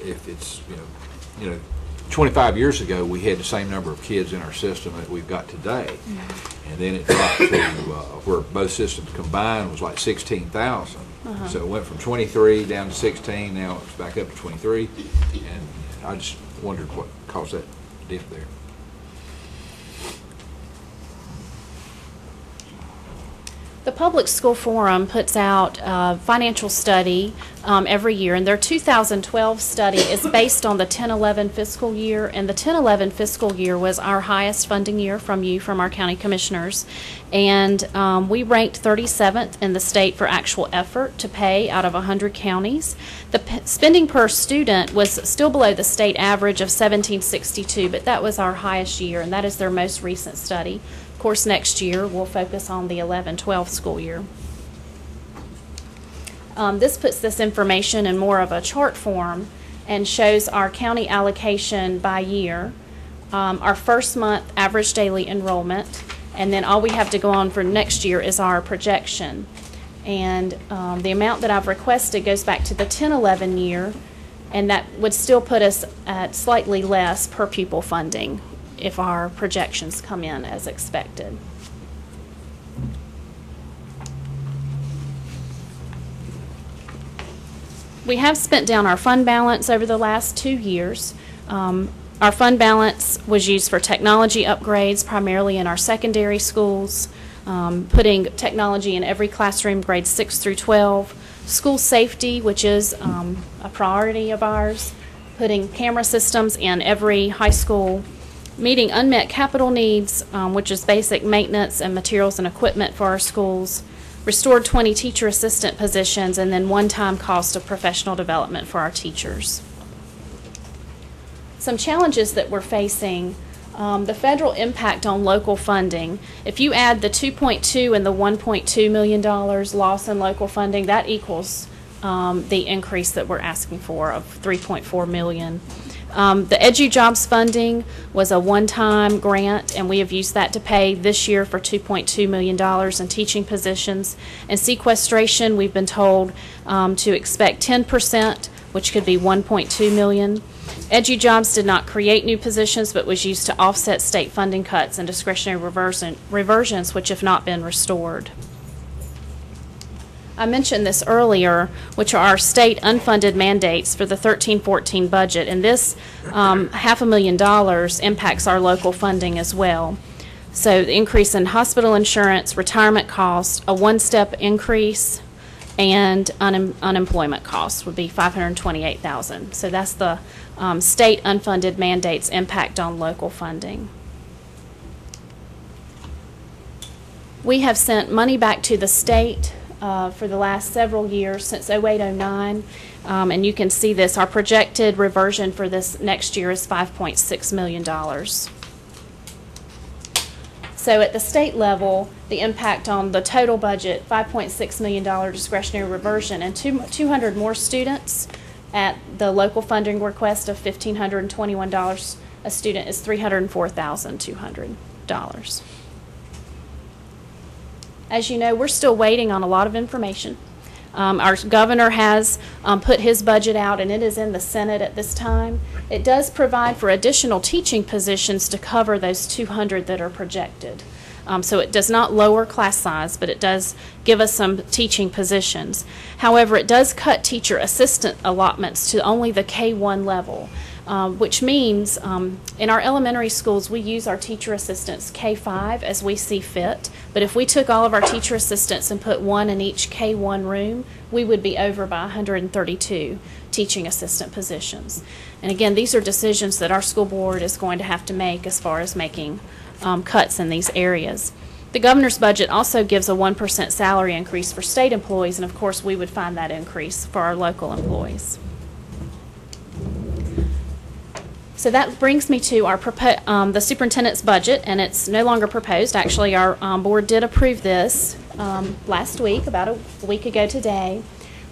if it's, you know, you know, 25 years ago, we had the same number of kids in our system that we've got today. And then it dropped to uh, where both systems combined was like 16,000.
Uh-huh.
So it went from 23 down to 16, now it's back up to 23. And I just wondered what caused that dip there.
The Public School Forum puts out a financial study um, every year, and their 2012 study is based on the 10-11 fiscal year, and the 10-11 fiscal year was our highest funding year from you, from our county commissioners. And um, we ranked 37th in the state for actual effort to pay out of 100 counties. The spending per student was still below the state average of 1762, but that was our highest year, and that is their most recent study. Course, next year, we'll focus on the 11-12 school year. Um, This puts this information in more of a chart form and shows our county allocation by year, um, our first month average daily enrollment, and then all we have to go on for next year is our projection. And um, the amount that I've requested goes back to the 10-11 year, and that would still put us at slightly less per pupil funding if our projections come in as expected. We have spent down our fund balance over the last two years. Um, Our fund balance was used for technology upgrades, primarily in our secondary schools, um, putting technology in every classroom, grades 6 through 12. School safety, which is um, a priority of ours, putting camera systems in every high school meeting unmet capital needs, um, which is basic maintenance and materials and equipment for our schools, restored 20 teacher assistant positions, and then one-time cost of professional development for our teachers. Some challenges that we're facing, um, the federal impact on local funding. If you add the 2.2 and the 1.2 million dollars loss in local funding, that equals um, the increase that we're asking for of 3.4 million. Um, the EduJobs funding was a one-time grant, and we have used that to pay this year for $2.2 million in teaching positions. And sequestration, we've been told um, to expect 10%, which could be 1.2 million. EduJobs did not create new positions, but was used to offset state funding cuts and discretionary reversion, reversions, which have not been restored. I mentioned this earlier, which are our state unfunded mandates for the 13-14 budget, and this um, half a million dollars impacts our local funding as well. So the increase in hospital insurance, retirement costs, a one-step increase, and unem- unemployment costs would be 528,000. So that's the um, state unfunded mandates impact on local funding. We have sent money back to the state uh, for the last several years, since 0809, um, and you can see this. Our projected reversion for this next year is $5.6 million. So at the state level, the impact on the total budget, $5.6 million discretionary reversion, and two- 200 more students at the local funding request of $1,521 a student is $304,200. As you know, we're still waiting on a lot of information. Um, Our governor has um, put his budget out, and it is in the Senate at this time. It does provide for additional teaching positions to cover those 200 that are projected. Um, So it does not lower class size, but it does give us some teaching positions. However, it does cut teacher assistant allotments to only the K-1 level um, which means um, in our elementary schools, we use our teacher assistants K-5 as we see fit. But if we took all of our teacher assistants and put one in each K-1 room, we would be over by 132 teaching assistant positions. And again, these are decisions that our school board is going to have to make as far as making um, cuts in these areas. The governor's budget also gives a 1% salary increase for state employees, and of course, we would find that increase for our local employees. So that brings me to our, um, the superintendent's budget, and it's no longer proposed. Actually, our um, board did approve this um, last week, about a week ago today.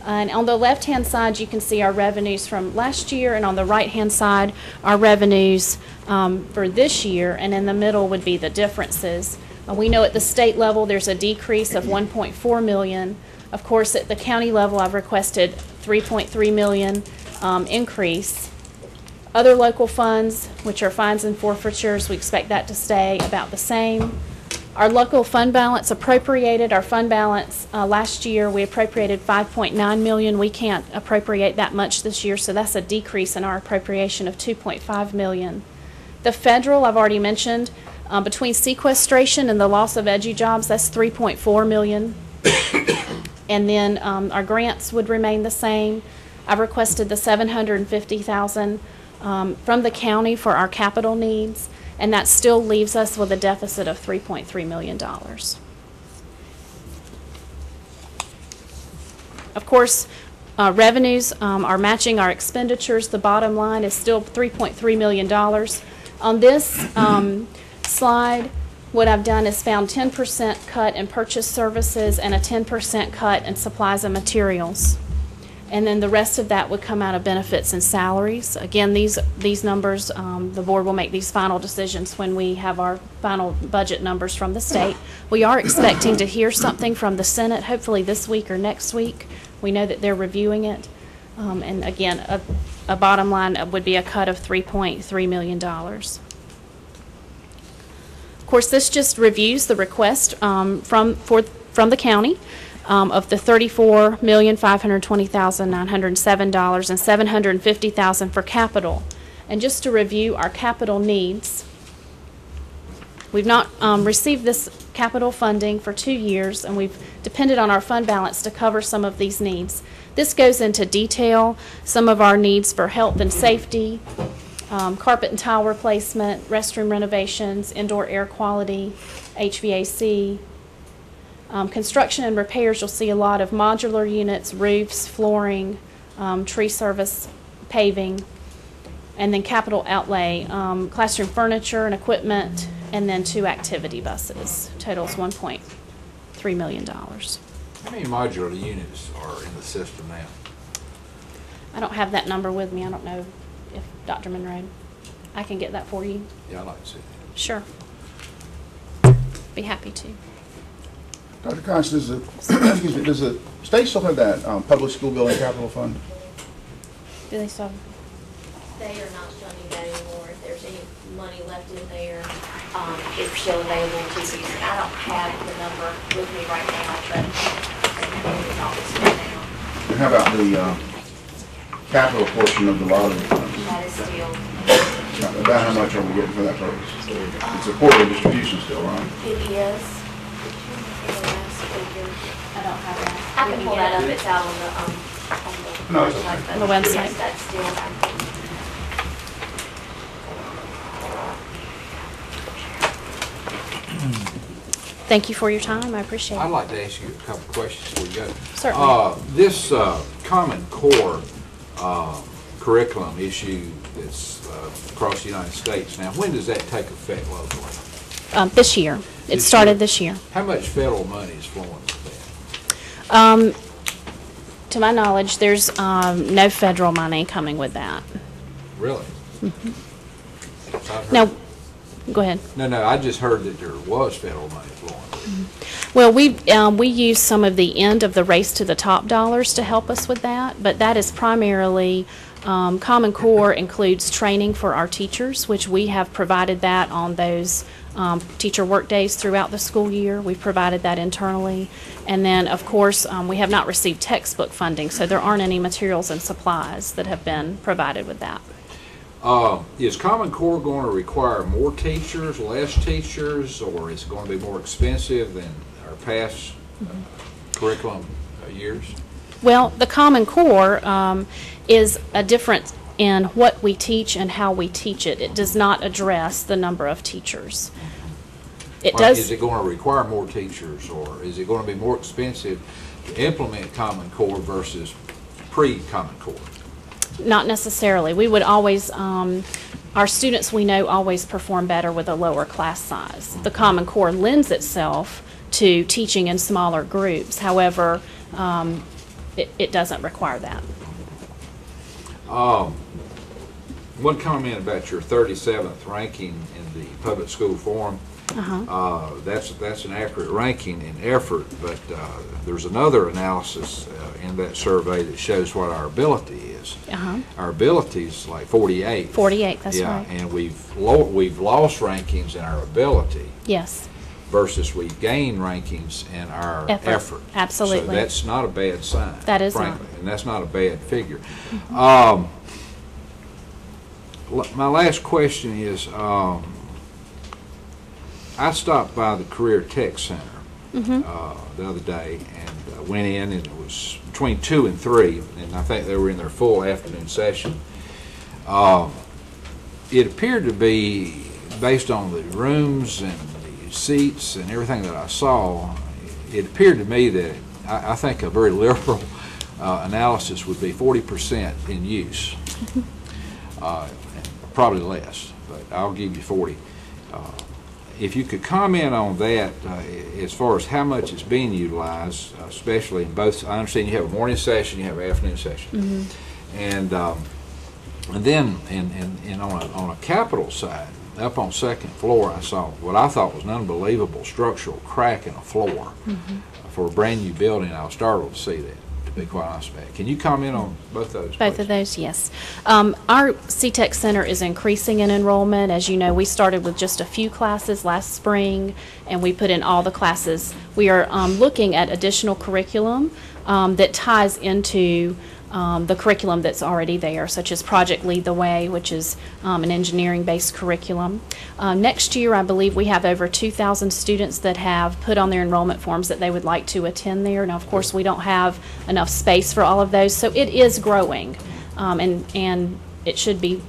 And on the left-hand side, you can see our revenues from last year, and on the right-hand side, our revenues um, for this year, and in the middle would be the differences. Uh, We know at the state level, there's a decrease of 1.4 million. Of course, at the county level, I've requested 3.3 million um, increase Other local funds, which are fines and forfeitures, we expect that to stay about the same. Our local fund balance appropriated, our fund balance, uh, last year, we appropriated 5.9 million. We can't appropriate that much this year, so that's a decrease in our appropriation of 2.5 million. The federal, I've already mentioned, uh, between sequestration and the loss of edu jobs, that's 3.4 million. And then um, our grants would remain the same. I've requested the 750,000 um, from the county for our capital needs, and that still leaves us with a deficit of $3.3 million. Of course, uh, revenues um, are matching our expenditures. The bottom line is still $3.3 million. On this um, slide, what I've done is found 10% cut in purchase services and a 10% cut in supplies and materials. And then the rest of that would come out of benefits and salaries. Again, these, these numbers, um, the board will make these final decisions when we have our final budget numbers from the state. We are expecting to hear something from the Senate, hopefully this week or next week. We know that they're reviewing it. Um, and again, a, a bottom line would be a cut of $3.3 million. Of course, this just reviews the request um, from, for, from the county um, of the thirty-four million, five hundred twenty thousand, nine hundred and seven dollars and 750,000 for capital. And just to review our capital needs, we've not um, received this capital funding for two years, and we've depended on our fund balance to cover some of these needs. This goes into detail, some of our needs for health and safety, um, carpet and tile replacement, restroom renovations, indoor air quality, HVAC, um, construction and repairs, you'll see a lot of modular units, roofs, flooring, um, tree service, paving, and then capital outlay, um, classroom furniture and equipment, and then two activity buses. Totals $1.3 million.
How many modular units are in the system now?
I don't have that number with me. I don't know if Dr. Monroe, I can get that for you.
Yeah, I'd like to see that.
Sure. Be happy to.
Dr. Constance, does the, excuse me, does the state still have that um, public school building capital fund?
Do they still?
They are not funding that anymore. If there's any money left in there, um, it's still available to use. I don't have the number with me right now, but it's office right now.
And how about the uh, capital portion of the lottery fund?
That is still,
About how much are we getting for that purpose? It's a quarterly distribution still, right?
it is. The last figure.
I don't have that.
I can pull that up. It's out on the, um, on
No,
the.
it's okay.
website, but
On the website.
Yes, that's still.
Thank you for your time. I appreciate it.
I'd
it.
like to ask you a couple of questions before you go.
Certainly.
Uh, This uh, Common Core uh, curriculum issue that's uh, across the United States now, when does that take effect locally?
Um, This year. It
This
started
year.
this year.
How much federal money is flowing with
Um, To my knowledge, there's um, no federal money coming with that.
that? Really? I've heard-
Now, go ahead.
No, no, I just heard that there was federal money flowing.
Well, we, um, we use some of the end of the Race to the Top dollars to help us with that, but that is primarily, um, Common Core includes training for our teachers, which we have provided that on those um, teacher workdays throughout the school year. We've provided that internally. And then, of course, um, we have not received textbook funding, so there aren't any materials and supplies that have been provided with that.
Uh, Is Common Core going to require more teachers, less teachers, or is it going to be more expensive than our past curriculum uh, years?
Well, the Common Core um, is a difference in what we teach and how we teach it. It does not address the number of teachers. It
Or Is
does,
it going to require more teachers, or is it going to be more expensive to implement Common Core versus pre-Common Core?
not necessarily. We would always, um, our students, we know, always perform better with a lower class size. The Common Core lends itself to teaching in smaller groups. However, um, it it doesn't require that.
Um, One comment about your 37th ranking in the public school forum.
Uh-huh.
Uh, That's, that's an accurate ranking in effort, but uh, there's another analysis uh, in that survey that shows what our ability is.
Uh-huh.
Our ability is like 48.
48, that's
Yeah,
right.
and we've, lo- we've lost rankings in our ability
Yes.
Versus we gain rankings in our
Effort.
effort.
Absolutely.
So that's not a bad sign.
That is not.
Frankly, and that's not a bad figure. Um, l- My last question is, um, I stopped by the Career Tech Center
Mhm.
uh, the other day and uh, went in, and it was between two and three, and I think they were in their full afternoon session. Um, It appeared to be, based on the rooms and seats and everything that I saw, it appeared to me that, I I think a very liberal uh, analysis would be forty percent in use. Uh, Probably less, but I'll give you forty. Uh, If you could comment on that, uh, as far as how much is being utilized, uh, especially in both, I understand you have a morning session, you have an afternoon session.
Mhm.
And, um, and then, and, and, and on a, on a capital side, up on second floor, I saw what I thought was an unbelievable structural crack in a floor.
Mhm.
For a brand-new building, I was startled to see that, to be quite honest with you. Can you comment on both those?
Both of those, yes. Um, Our CTEC Center is increasing in enrollment. As you know, we started with just a few classes last spring, and we put in all the classes. We are um, looking at additional curriculum um, that ties into um, the curriculum that's already there, such as Project Lead the Way, which is um, an engineering-based curriculum. Uh, Next year, I believe we have over 2,000 students that have put on their enrollment forms that they would like to attend there. Now, of course, we don't have enough space for all of those, so it is growing, um, and, and it should be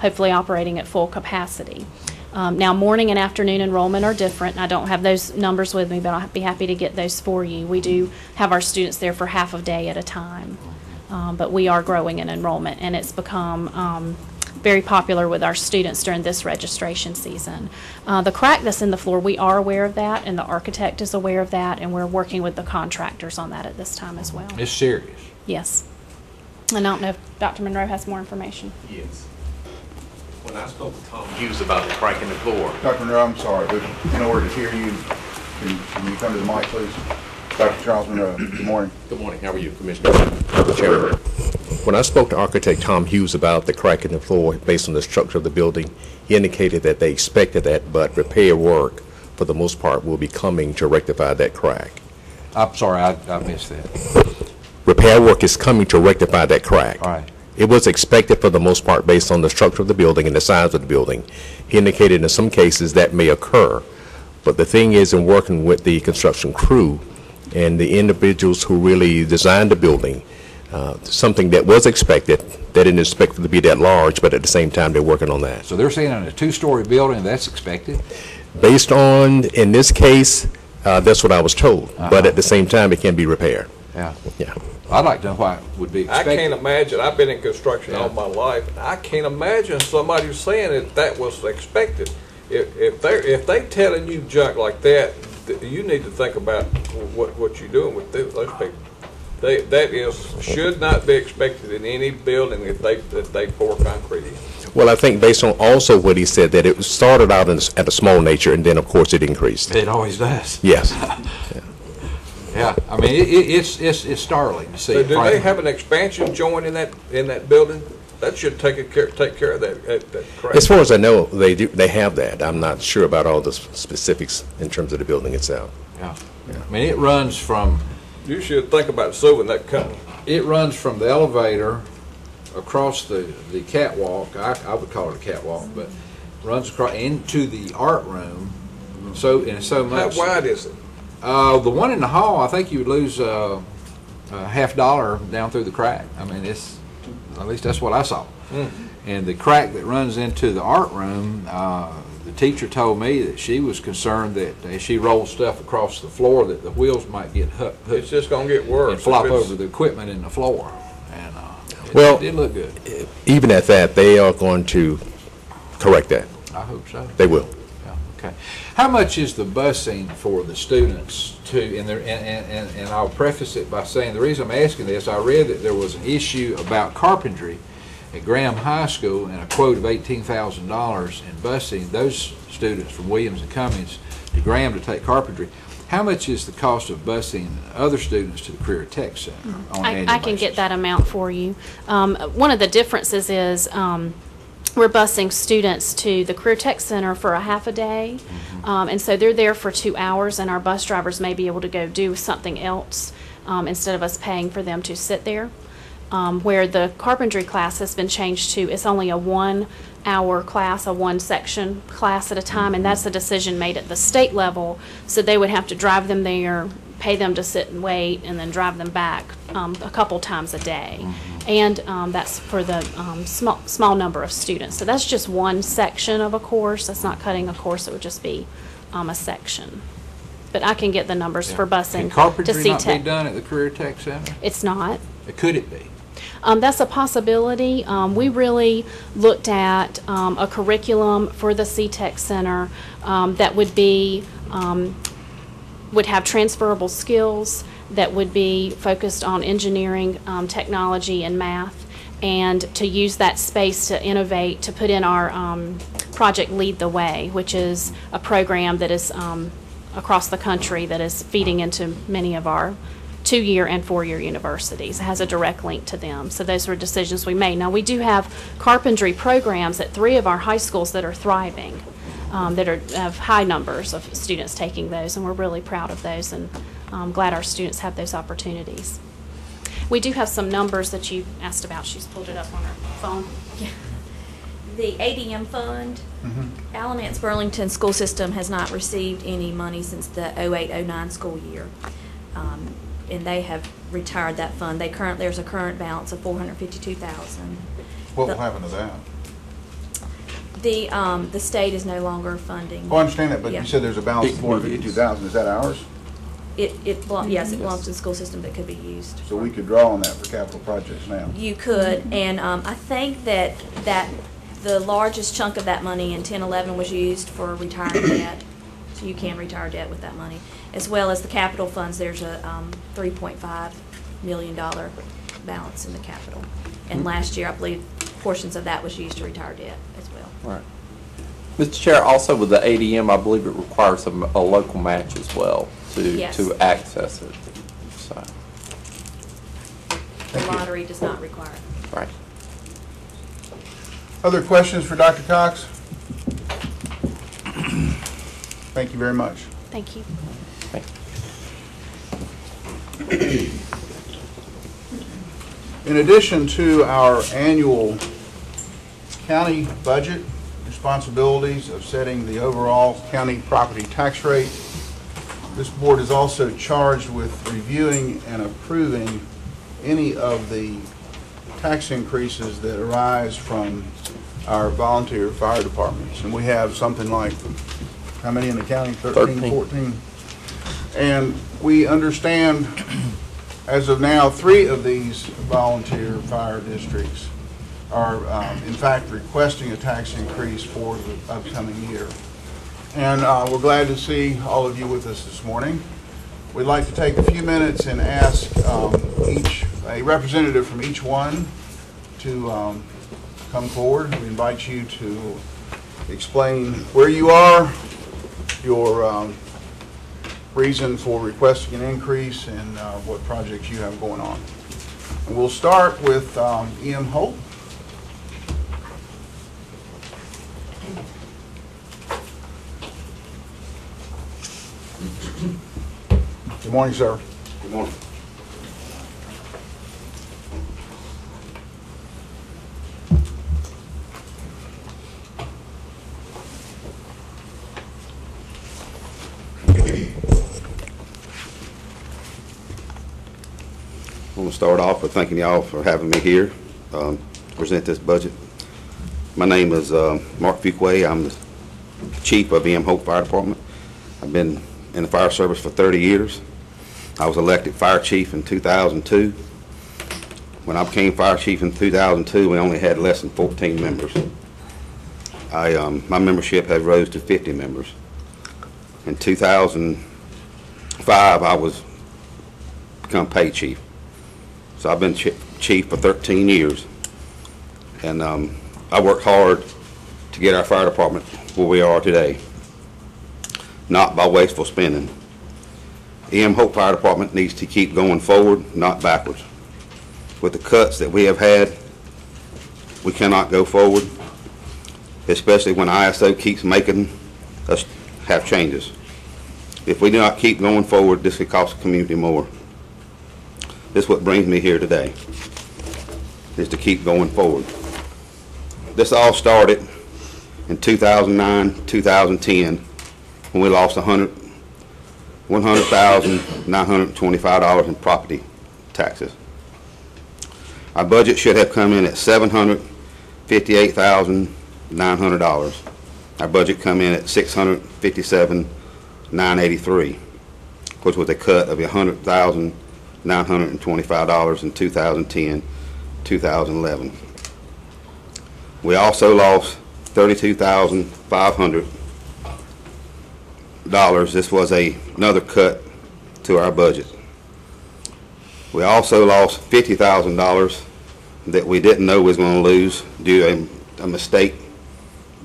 hopefully operating at full capacity. Um, Now, morning and afternoon enrollment are different. I don't have those numbers with me, but I'll be happy to get those for you. We do have our students there for half a day at a time. Um, But we are growing in enrollment, and it's become um, very popular with our students during this registration season. Uh, The crack that's in the floor, we are aware of that, and the architect is aware of that, and we're working with the contractors on that at this time as well.
It's serious.
Yes. And I don't know if Dr. Monroe has more information.
Yes. When I spoke to Tom Hughes about the crack in the floor,
Dr. Monroe, I'm sorry, but in order to hear you, can can you come to the mic, please? Dr. Charles Monroe, good morning.
Good morning, how are you, Commissioner? Chairman. When I spoke to architect Tom Hughes about the crack in the floor based on the structure of the building, he indicated that they expected that, but repair work, for the most part, will be coming to rectify that crack.
I'm sorry, I, I missed that.
Repair work is coming to rectify that crack.
Right.
It was expected for the most part based on the structure of the building and the size of the building. He indicated in some cases that may occur, but the thing is, in working with the construction crew and the individuals who really designed the building, uh, something that was expected, they didn't expect it to be that large, but at the same time, they're working on that.
So they're saying in a two-story building, that's expected?
Based on, in this case, uh, that's what I was told, but at the same time, it can be repaired.
Yeah.
Yeah.
I'd like to know why it would be
I can't imagine, I've been in construction all my life, I can't imagine somebody saying that that was expected. If, if they're, if they telling you junk like that, th- you need to think about what, what you're doing with those people. They, that is, should not be expected in any building that they, that they pour concrete in.
Well, I think based on also what he said, that it started out in- at a small nature, and then, of course, it increased.
It always does.
Yes.
Yeah, yeah, I mean, it, it- it's, it's, it's startling to see.
So do they have an expansion joint in that, in that building? That should take a care, take care of that, that- that crack.
As far as I know, they do, they have that. I'm not sure about all the specifics in terms of the building itself.
Yeah. I mean, it runs from,
You should think about suing that company.
it runs from the elevator across the, the catwalk, I, I would call it a catwalk, but runs across, into the art room, so, and so
How
much.
wide is it?
Uh, the one in the hall, I think you would lose, uh, a half dollar down through the crack. I mean, it's, at least that's what I saw.
Mm.
And the crack that runs into the art room, uh, the teacher told me that she was concerned that as she rolled stuff across the floor, that the wheels might get hooked.
It's just gonna get worse.
And flop over the equipment in the floor. And, uh, it-
Well-
it did look good.
Even at that, they are going to correct that.
I hope so.
They will.
Okay. How much is the busing for the students to, and there, and, and, and- I'll preface it by saying, the reason I'm asking this, I read that there was an issue about carpentry at Graham High School and a quote of eighteen thousand dollars in busing those students from Williams and Cummings to Graham to take carpentry. How much is the cost of busing other students to the Career Tech Center
Mm-hmm. I, I can get that amount for you. Um, one of the differences is, um, we're busing students to the Career Tech Center for a half a day. Um, and so they're there for two hours and our bus drivers may be able to go do something else, um, instead of us paying for them to sit there. Um, where the carpentry class has been changed to, it's only a one-hour class, a one-section class at a time, and that's a decision made at the state level. So they would have to drive them there, pay them to sit and wait, and then drive them back um, a couple times a day. And um, that's for the um, small, small number of students. So that's just one section of a course. That's not cutting a course. It would just be um, a section. But I can get the numbers for busing
Can
to
carpentry not be
C-Tech.
done at the Career Tech Center?
It's not.
Could it be?
Um, that's a possibility. Um, we really looked at um, a curriculum for the CTEC Center um, that would be, um, would have transferable skills, that would be focused on engineering, um, technology, and math, and to use that space to innovate, to put in our um, Project Lead the Way, which is a program that is um, across the country that is feeding into many of our two-year and four-year universities. It has a direct link to them. So those were decisions we made. Now, we do have carpentry programs at three of our high schools that are thriving, um, that are, have high numbers of students taking those, and we're really proud of those, and I'm glad our students have those opportunities. We do have some numbers that you asked about. She's pulled it up on her phone.
The ADM fund, mm-hmm. Alamance Burlington School System has not received any money since the 08-09 school year. Um, And they have retired that fund. They current, there's a current balance of 452000
What will happen to that?
The, um, the state is no longer funding.
Oh, I understand that, but
Yeah.
you said there's a balance of four hundred fifty-two thousand, is that ours?
It, it, belo- yes, it belongs to the school system that could be used.
So we could draw on that for capital projects now?
You could, and um, I think that, that the largest chunk of that money in 10, 11 was used for retiring debt. So you can retire debt with that money. As well as the capital funds, there's a um, $3.5 million balance in the capital. And last year, I believe portions of that was used to retire debt as well.
Right. Mr. Chair, also with the ADM, I believe it requires a, a local match as well to,
Yes.
to access it. So,
The lottery does not require it.
right.
Other questions for Dr. Cox? Thank you very much.
Thank you.
In addition to our annual county budget responsibilities of setting the overall county property tax rate, this board is also charged with reviewing and approving any of the tax increases that arise from our volunteer fire departments. And we have something like, how many in the county? 13,
Thirteen.
14? And we understand, as of now, three of these volunteer fire districts are, um, in fact, requesting a tax increase for the upcoming year. And uh, we're glad to see all of you with us this morning. We'd like to take a few minutes and ask um, each, a representative from each one to um, come forward. We invite you to explain where you are, your um, reason for requesting an increase, and uh, what projects you have going on. And we'll start with um, E.M. Holt. Good morning, sir. Good morning.
I want to start off with thanking y'all for having me here, um, to present this budget. My name is uh, Mark Fuquay. I'm the chief of EM Holt Fire Department. I've been in the fire service for 30 years. I was elected fire chief in 2002. When I became fire chief in 2002, we only had less than 14 members. I, um, my membership has rose to 50 members. In 2005, I was become paid chief. So I've been chi- chief for 13 years. And um, I worked hard to get our fire department where we are today, not by wasteful spending. EM Holt Fire Department needs to keep going forward, not backwards. With the cuts that we have had, we cannot go forward, especially when ISO keeps making us have changes. If we do not keep going forward, this could cost the community more. This is what brings me here today, is to keep going forward. This all started in 2009, 2010, when we lost 100, $100,925 in property taxes. Our budget should have come in at $758,900. Our budget come in at 657,983, which was a cut of $100,925 in 2010, 2011. We also lost $32,500. This was a, another cut to our budget. We also lost $50,000 that we didn't know we was going to lose due to a, a mistake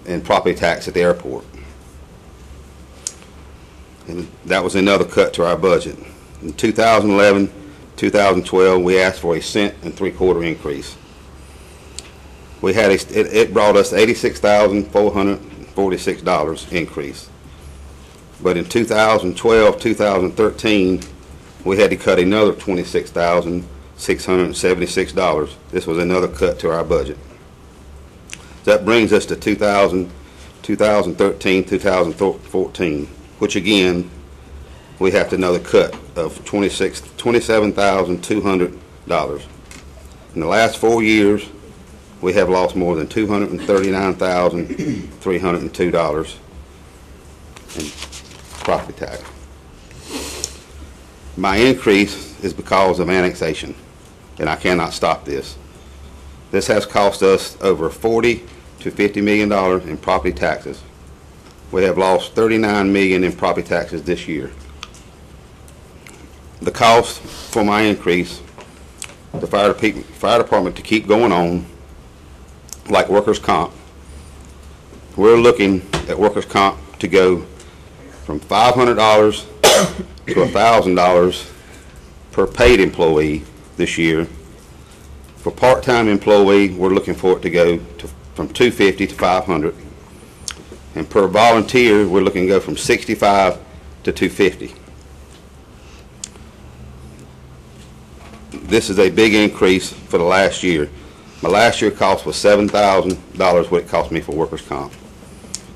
in property tax at the airport. And that was another cut to our budget. In 2011, 2012, we asked for a cent and three-quarter increase. We had, a, it, it brought us $86,446 increase. But in 2012, 2013, we had to cut another $26,676. This was another cut to our budget. That brings us to 2000, 2013, 2014, which again, we have to another cut of 26, $27,200. In the last four years, we have lost more than $239,302 in property tax. My increase is because of annexation, and I cannot stop this. This has cost us over 40 to 50 million dollars in property taxes. We have lost 39 million in property taxes this year. The cost for my increase, the fire, fire department to keep going on, like workers' comp, we're looking at workers' comp to go from $500 to $1,000 per paid employee this year. For part-time employee, we're looking for it to go to, from 250 to 500. And per volunteer, we're looking to go from 65 to 250. This is a big increase for the last year. My last year cost was $7,000 what it cost me for workers' comp.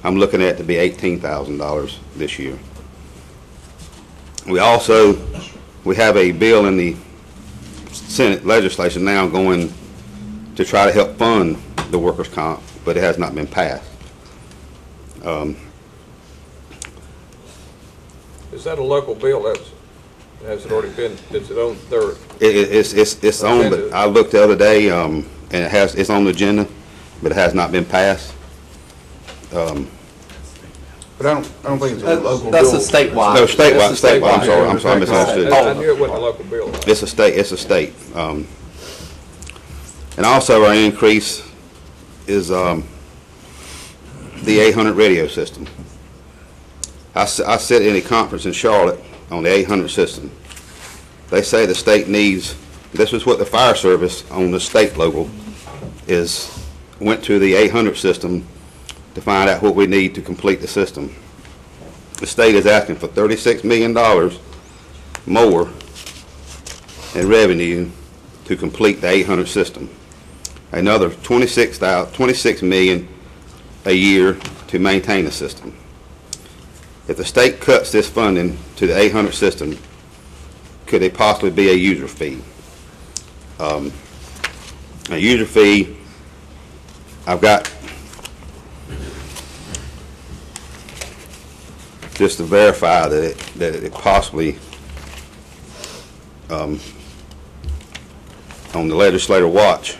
I'm looking at it to be $18,000 this year. We also, we have a bill in the Senate legislation now going to try to help fund the workers' comp, but it has not been passed. Um,
Is that a local bill that's, has it already been, is it on their,
It, it- it's, it's, it's on, but I looked the other day, um, and it has, it's on the agenda, but it has not been passed. Um,
But I don't, I don't think it's a local bill.
That's a statewide.
No, statewide,
That's a
statewide, I'm sorry, I'm sorry, I misunderstood.
I knew it wasn't a local bill.
It's a state, it's a state. Um, And also our increase is um, the 800 radio system. I s- I sit in a conference in Charlotte on the 800 system. They say the state needs, this is what the fire service on the state level is, went to the 800 system to find out what we need to complete the system. The state is asking for $36 million more in revenue to complete the 800 system. Another 26, thou- 26 million a year to maintain the system. If the state cuts this funding to the 800 system, could it possibly be a user fee? Um, A user fee, I've got just to verify that it, that it possibly um, on the legislator watch,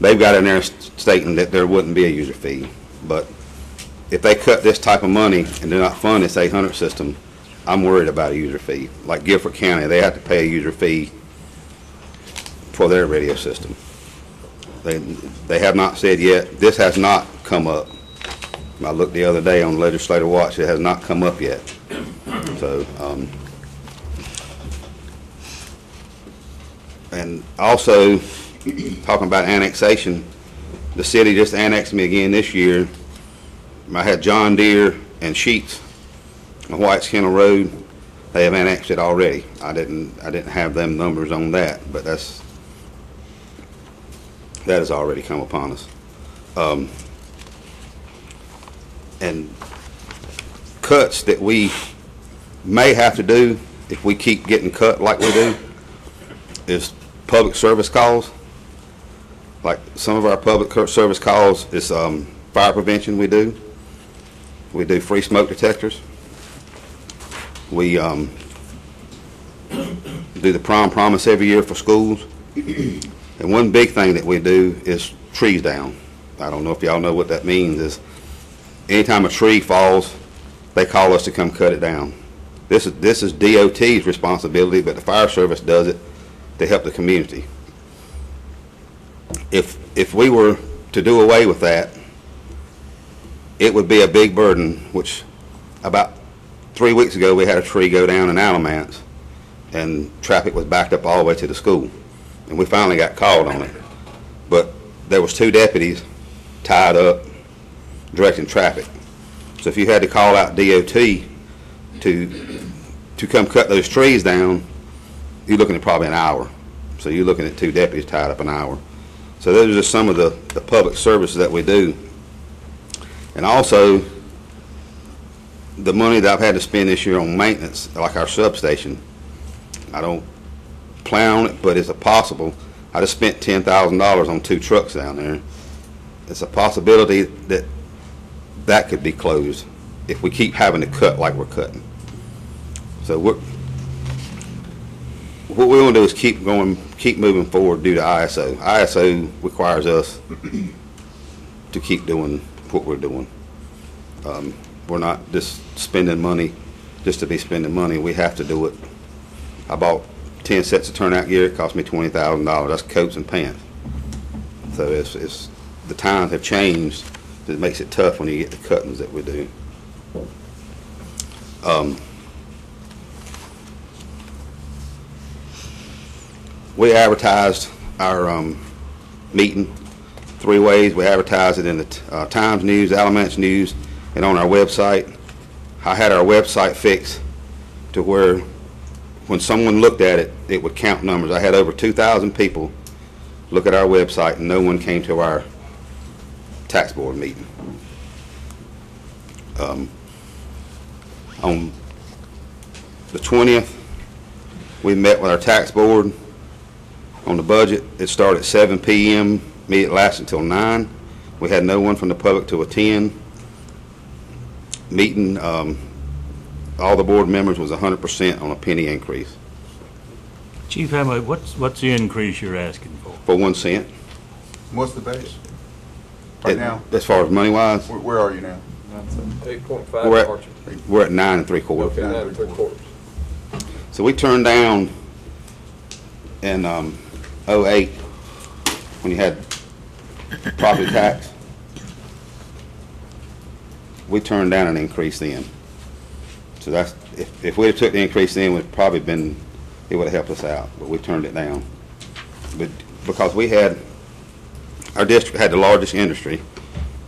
they've got in there stating that there wouldn't be a user fee. But if they cut this type of money and do not fund this 800 system, I'm worried about a user fee. Like Guilford County, they have to pay a user fee for their radio system. They, they have not said yet, this has not come up. I looked the other day on Legislative Watch, it has not come up yet. So, um, and also, talking about annexation, the city just annexed me again this year. I had John Deere and Sheets on White's Kennel Road. They have annexed it already. I didn't, I didn't have them numbers on that, but that's, that has already come upon us. Um, and cuts that we may have to do if we keep getting cut like we do is public service calls. Like some of our public service calls is um, fire prevention we do. We do free smoke detectors. We um, do the prom promise every year for schools. And one big thing that we do is trees down. I don't know if y'all know what that means is anytime a tree falls, they call us to come cut it down. This is, this is DOT's responsibility, but the fire service does it to help the community. If, if we were to do away with that, it would be a big burden, which about three weeks ago, we had a tree go down in Alamance, and traffic was backed up all the way to the school. And we finally got called on it. But there was two deputies tied up directing traffic. So if you had to call out DOT to, to come cut those trees down, you're looking at probably an hour. So you're looking at two deputies tied up an hour. So those are just some of the, the public services that we do. And also, the money that I've had to spend this year on maintenance, like our substation, I don't plan on it, but it's a possible. I just spent ten thousand dollars on two trucks down there. It's a possibility that that could be closed if we keep having to cut like we're cutting. So we're, what we want to do is keep going, keep moving forward due to ISO. ISO requires us to keep doing what we're doing. Um, We're not just spending money just to be spending money. We have to do it. I bought ten sets of turnout gear. It cost me twenty thousand dollars. That's coats and pants. So it's, it's, the times have changed. It makes it tough when you get the cuttings that we do. Um, We advertised our um, meeting three ways. We advertised it in the uh, Times News, Alamance News, and on our website. I had our website fixed to where when someone looked at it, it would count numbers. I had over 2,000 people look at our website, and no one came to our tax board meeting. Um, On the 20th, we met with our tax board on the budget. It started at 7 PM, meeting lasted until 9. We had no one from the public to attend. Meeting, um, all the board members was 100% on a penny increase,
Chief, how much, what's, what's the increase you're asking for?
for one cent.
What's the base? Right
It-
now?
As far as money-wise,
Where, where are you now?
Eight point five,
we're
aren't you?
at, we're at nine and three quarters.
Okay, nine and three quarters.
So we turned down in um, '08, when you had property tax, we turned down an increase then. So that's, if, if we'd took the increase then, we'd probably been, it would've helped us out, but we turned it down. But, because we had, our district had the largest industry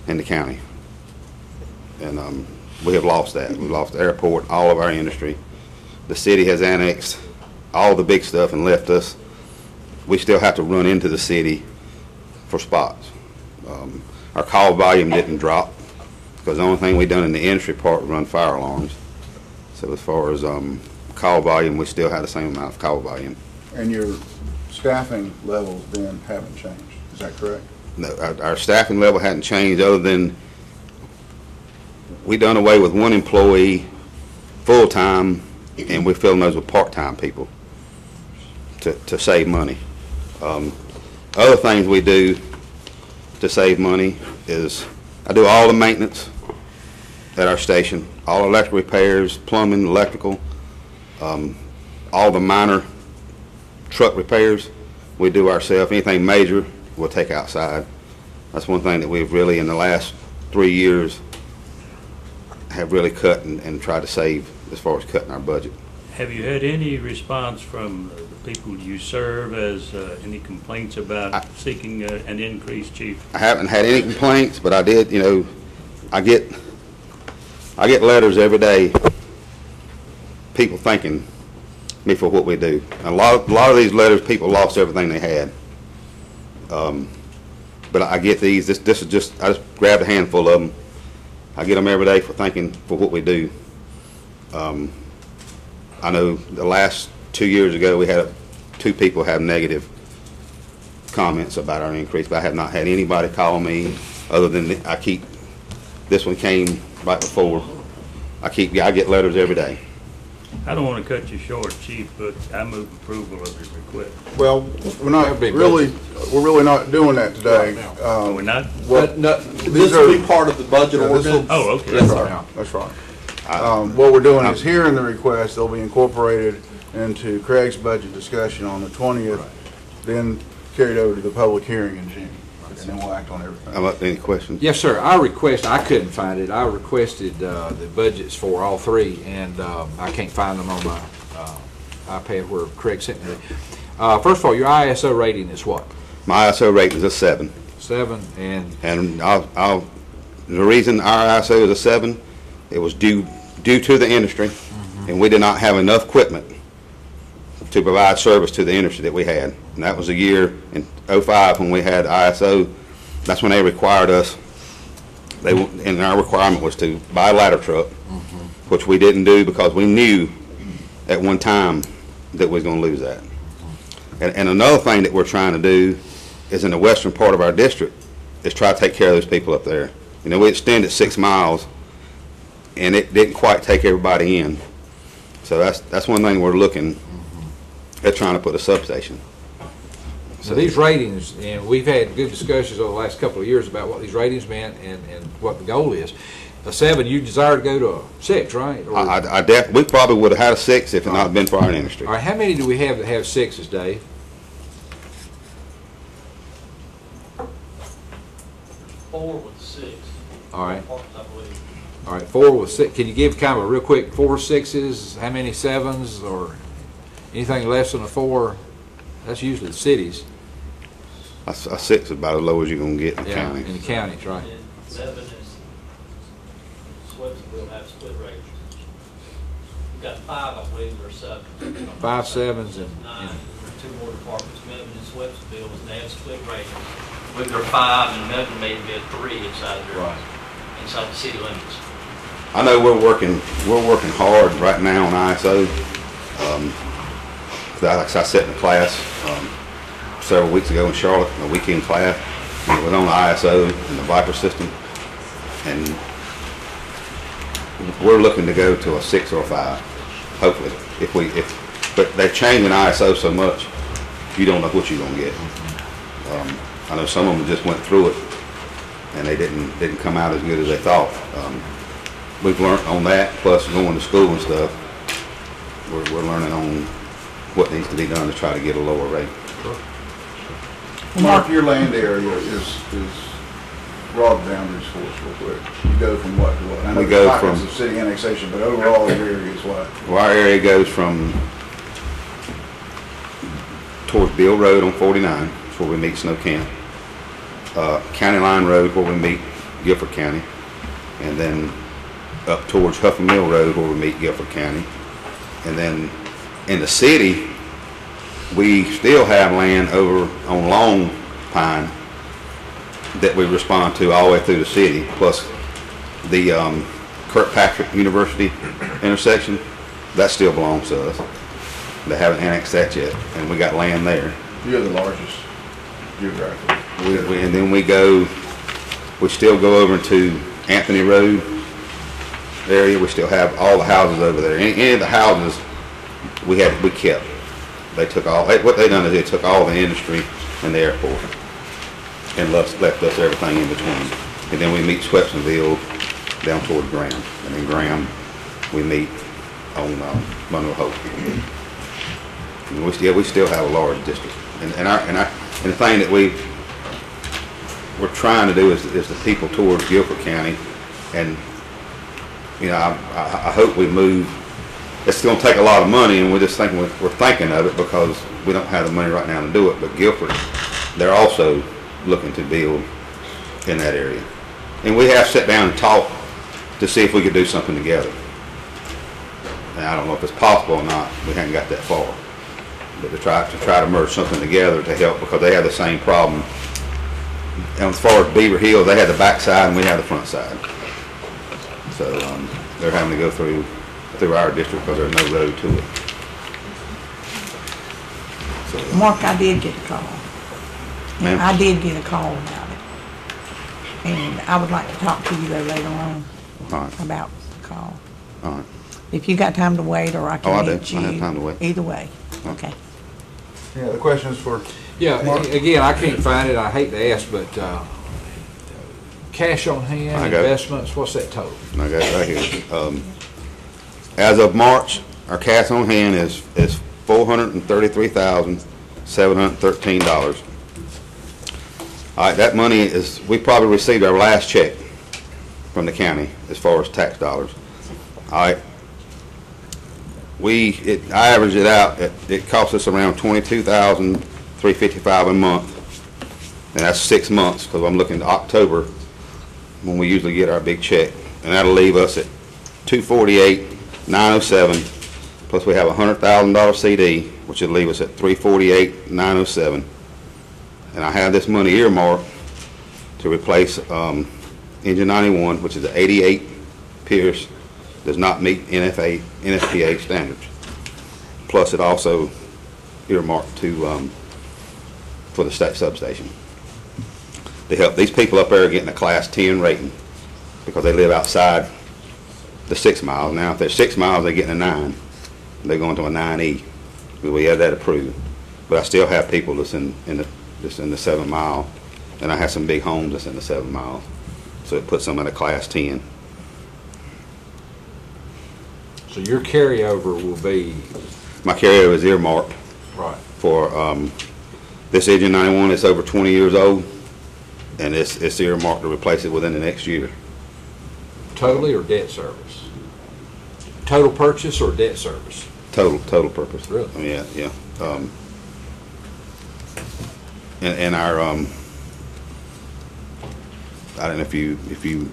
in the county. And um, we have lost that. We lost the airport, all of our industry the city has annexed all the big stuff and left us, we still have to run into the city for spots. Um, Our call volume didn't drop, because the only thing we've done in the industry part was run fire alarms. So as far as um, call volume, we still had the same amount of call volume.
And your staffing levels then haven't changed, is that correct?
Our, our staffing level hadn't changed, other than we done away with one employee full-time, and we're filling those with part-time people to, to save money. Um, Other things we do to save money is, I do all the maintenance at our station, all electrical repairs, plumbing, electrical, um, all the minor truck repairs, we do ourselves. Anything major, we'll take outside. That's one thing that we've really, in the last three years, have really cut and, and tried to save as far as cutting our budget.
Have you had any response from the people you serve as, uh, any complaints about seeking uh, an increase, chief?
I haven't had any complaints, but I did, you know, I get, I get letters every day, people thanking me for what we do. A lot, a lot of these letters, people lost everything they had. Um, But I get these, this, this is just, I just grabbed a handful of them. I get them every day for thanking for what we do. Um, I know the last two years ago, we had two people have negative comments about our increase, but I have not had anybody call me, other than, the- I keep, this one came right before. I keep, I get letters every day.
I don't want to cut you short, chief, but I move approval of your request.
Well, we're not really, we're really not doing that today. Um,
We're not?
What,
no,
these
this
are-
will be part of the budget
Yeah, this will-
ordinance.
Oh, okay.
That's
Yes,
right, that's right. Um, what we're doing is hearing the request, they'll be incorporated into Craig's budget discussion on the twentieth, then carried over to the public hearing in June, and then we'll act on everything.
How about, any questions?
Yes, sir. I request, I couldn't find it. I requested uh, the budgets for all three, and um, I can't find them on my uh, iPad where Craig sent me. Uh, First of all, your ISO rating is what?
My ISO rating is a seven.
Seven, and
And I'll, I'll, the reason our ISO is a seven, it was due, due to the industry, and we did not have enough equipment to provide service to the industry that we had. And that was a year in 05 when we had ISO, that's when they required us, they, and our requirement was to buy a ladder truck, mm-hmm. which we didn't do because we knew at one time that we was gonna lose that. And, and another thing that we're trying to do is in the western part of our district, is try to take care of those people up there. You know, we extended six miles, and it didn't quite take everybody in. So that's, that's one thing we're looking at trying to put a substation.
so these ratings, and we've had good discussions over the last couple of years about what these ratings meant and and what the goal is. A seven, you desire to go to a six, right? Or-
I, I- I def, we probably would have had a six if it not been for our industry.
All right, how many do we have that have sixes, Dave?
Four with six.
all right
i believe
all right four with six, can you give kind of a real quick, four sixes, how many sevens, or anything less than a four? That's usually the cities.
A, s- a six is about as low as you're gonna get in the
Yeah,
county.
in the counties, right.
And seven is, Swepsonville have split ratings. We've got five, I believe, or seven.
Five sevens and,
Nine,
and
two more departments, Mebane and Swepsonville, and they have split ratings. With their five, and Mebane may be a three inside their, inside the city limits.
I know we're working, we're working hard right now on ISO. Um, 'cause I- like I said in a class, um, several weeks ago in Charlotte, a weekend class, and it was on the ISO and the Viper system. And we're looking to go to a six or a five, hopefully, if we, if, but they're changing ISO so much, you don't know what you're gonna get. Um, I know some of them just went through it, and they didn't, didn't come out as good as they thought. Um, we've learned on that, plus going to school and stuff, we're, we're learning on what needs to be done to try to get a lower rate.
Mark, your land area is, is broad boundaries for us real quick. You go from what to what? I know
We go
pockets
from-
of city annexation, but overall your area is what?
Well, our area goes from towards Bill Road on 49, that's where we meet Snow Camp. Uh, County Line Road where we meet Guilford County. And then up towards Huffman Mill Road where we meet Guilford County. And then in the city, we still have land over on Long Pine that we respond to all the way through the city, plus the um, Kirkpatrick University intersection, that still belongs to us. They haven't annexed that yet, and we got land there.
You're the largest geographically.
We, we, and then we go, we still go over into Anthony Road area, we still have all the houses over there. Any, any of the houses, we had, we kept. They took all, what they done is they took all the industry and the airport and left, left us everything in between. And then we meet Swepsonville down toward Graham. And then Graham, we meet on, um, Monroe Hope. And we still, we still have a large district. And, and our, and our, and the thing that we, we're trying to do is, is the people towards Guilford County. And, you know, I, I, I hope we move, it's gonna take a lot of money and we're just thinking, we're we're thinking of it because we don't have the money right now to do it. But Guilford, they're also looking to build in that area. And we have sat down and talked to see if we could do something together. And I don't know if it's possible or not, we haven't got that far. But to try, to try to merge something together to help, because they have the same problem. And as far as Beaver Hill, they have the back side and we have the front side. So, um, they're having to go through, through our district because there's no road to it. So,
Mark, I did get a call.
Ma'am?
I did get a call about it. And I would like to talk to you though later on
all right,
about the call.
all right.
If you got time to wait, or I can.
Oh, I
can
do.
meet you.
I have time to wait.
Either way, okay.
Any other questions for?
Yeah,
Mark?
a- again, I can't find it, I hate to ask, but, uh, cash on
I
hand,
got it.
investments, what's that total?
I got it right here. Um, As of March, our cash on hand is, is four hundred and thirty-three thousand, seven hundred and thirteen dollars. All right, that money is, we probably received our last check from the county as far as tax dollars. All right. We, it, I average it out, it, it costs us around twenty-two thousand, three fifty-five a month. And that's six months, because I'm looking to October, when we usually get our big check. And that'll leave us at two forty-eight, nine oh seven, plus we have a hundred thousand dollar CD, which would leave us at three forty-eight, nine oh seven. And I have this money earmarked to replace, um, engine ninety-one, which is the eighty-eight Pierce, does not meet NFA, NFPA standards. Plus it also earmarked to, um, for the state substation. To help, these people up there getting a class ten rating because they live outside the six miles. Now, if they're six miles, they're getting a nine. They're going to a nine E. We have that approved. But I still have people that's in, in the, that's in the seven mile, and I have some big homes that's in the seven miles. So it puts them in a class ten.
So your carryover will be,
My carryover is earmarked
right,
for, um, this engine ninety-one is over twenty years old, and it's, it's earmarked to replace it within the next year.
totally or debt service? Total purchase or debt service?
Total, total purpose.
Really?
Yeah, yeah. Um, and, and our, um, I don't know if you, if you.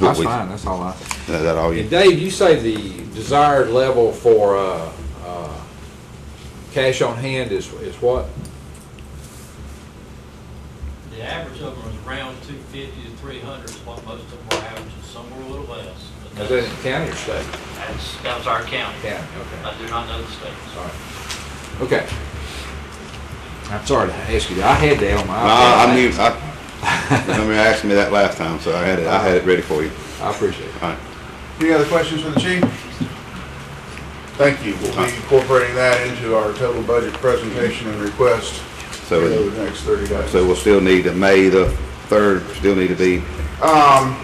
That's
we-
fine, that's all I.
Is that all you?
And Dave, you say the desired level for, uh, uh, cash on hand is, is what?
The average of them is around two fifty to three hundred is what most of them are averaging, somewhere a little less. But
Is that in county or state?
That's, that was our county.
County, okay.
I do not know the state.
Sorry. Okay. I'm sorry to ask you, that. I had that on my.
No, I knew, I, remember you asked me that last time, so I had it, I had it ready for you.
I appreciate it.
All right.
Any other questions for the chief? Thank you. We'll be incorporating that into our total budget presentation and request
So,
over the next 30 days.
so we'll still need, the May the third, still need to be,
Um,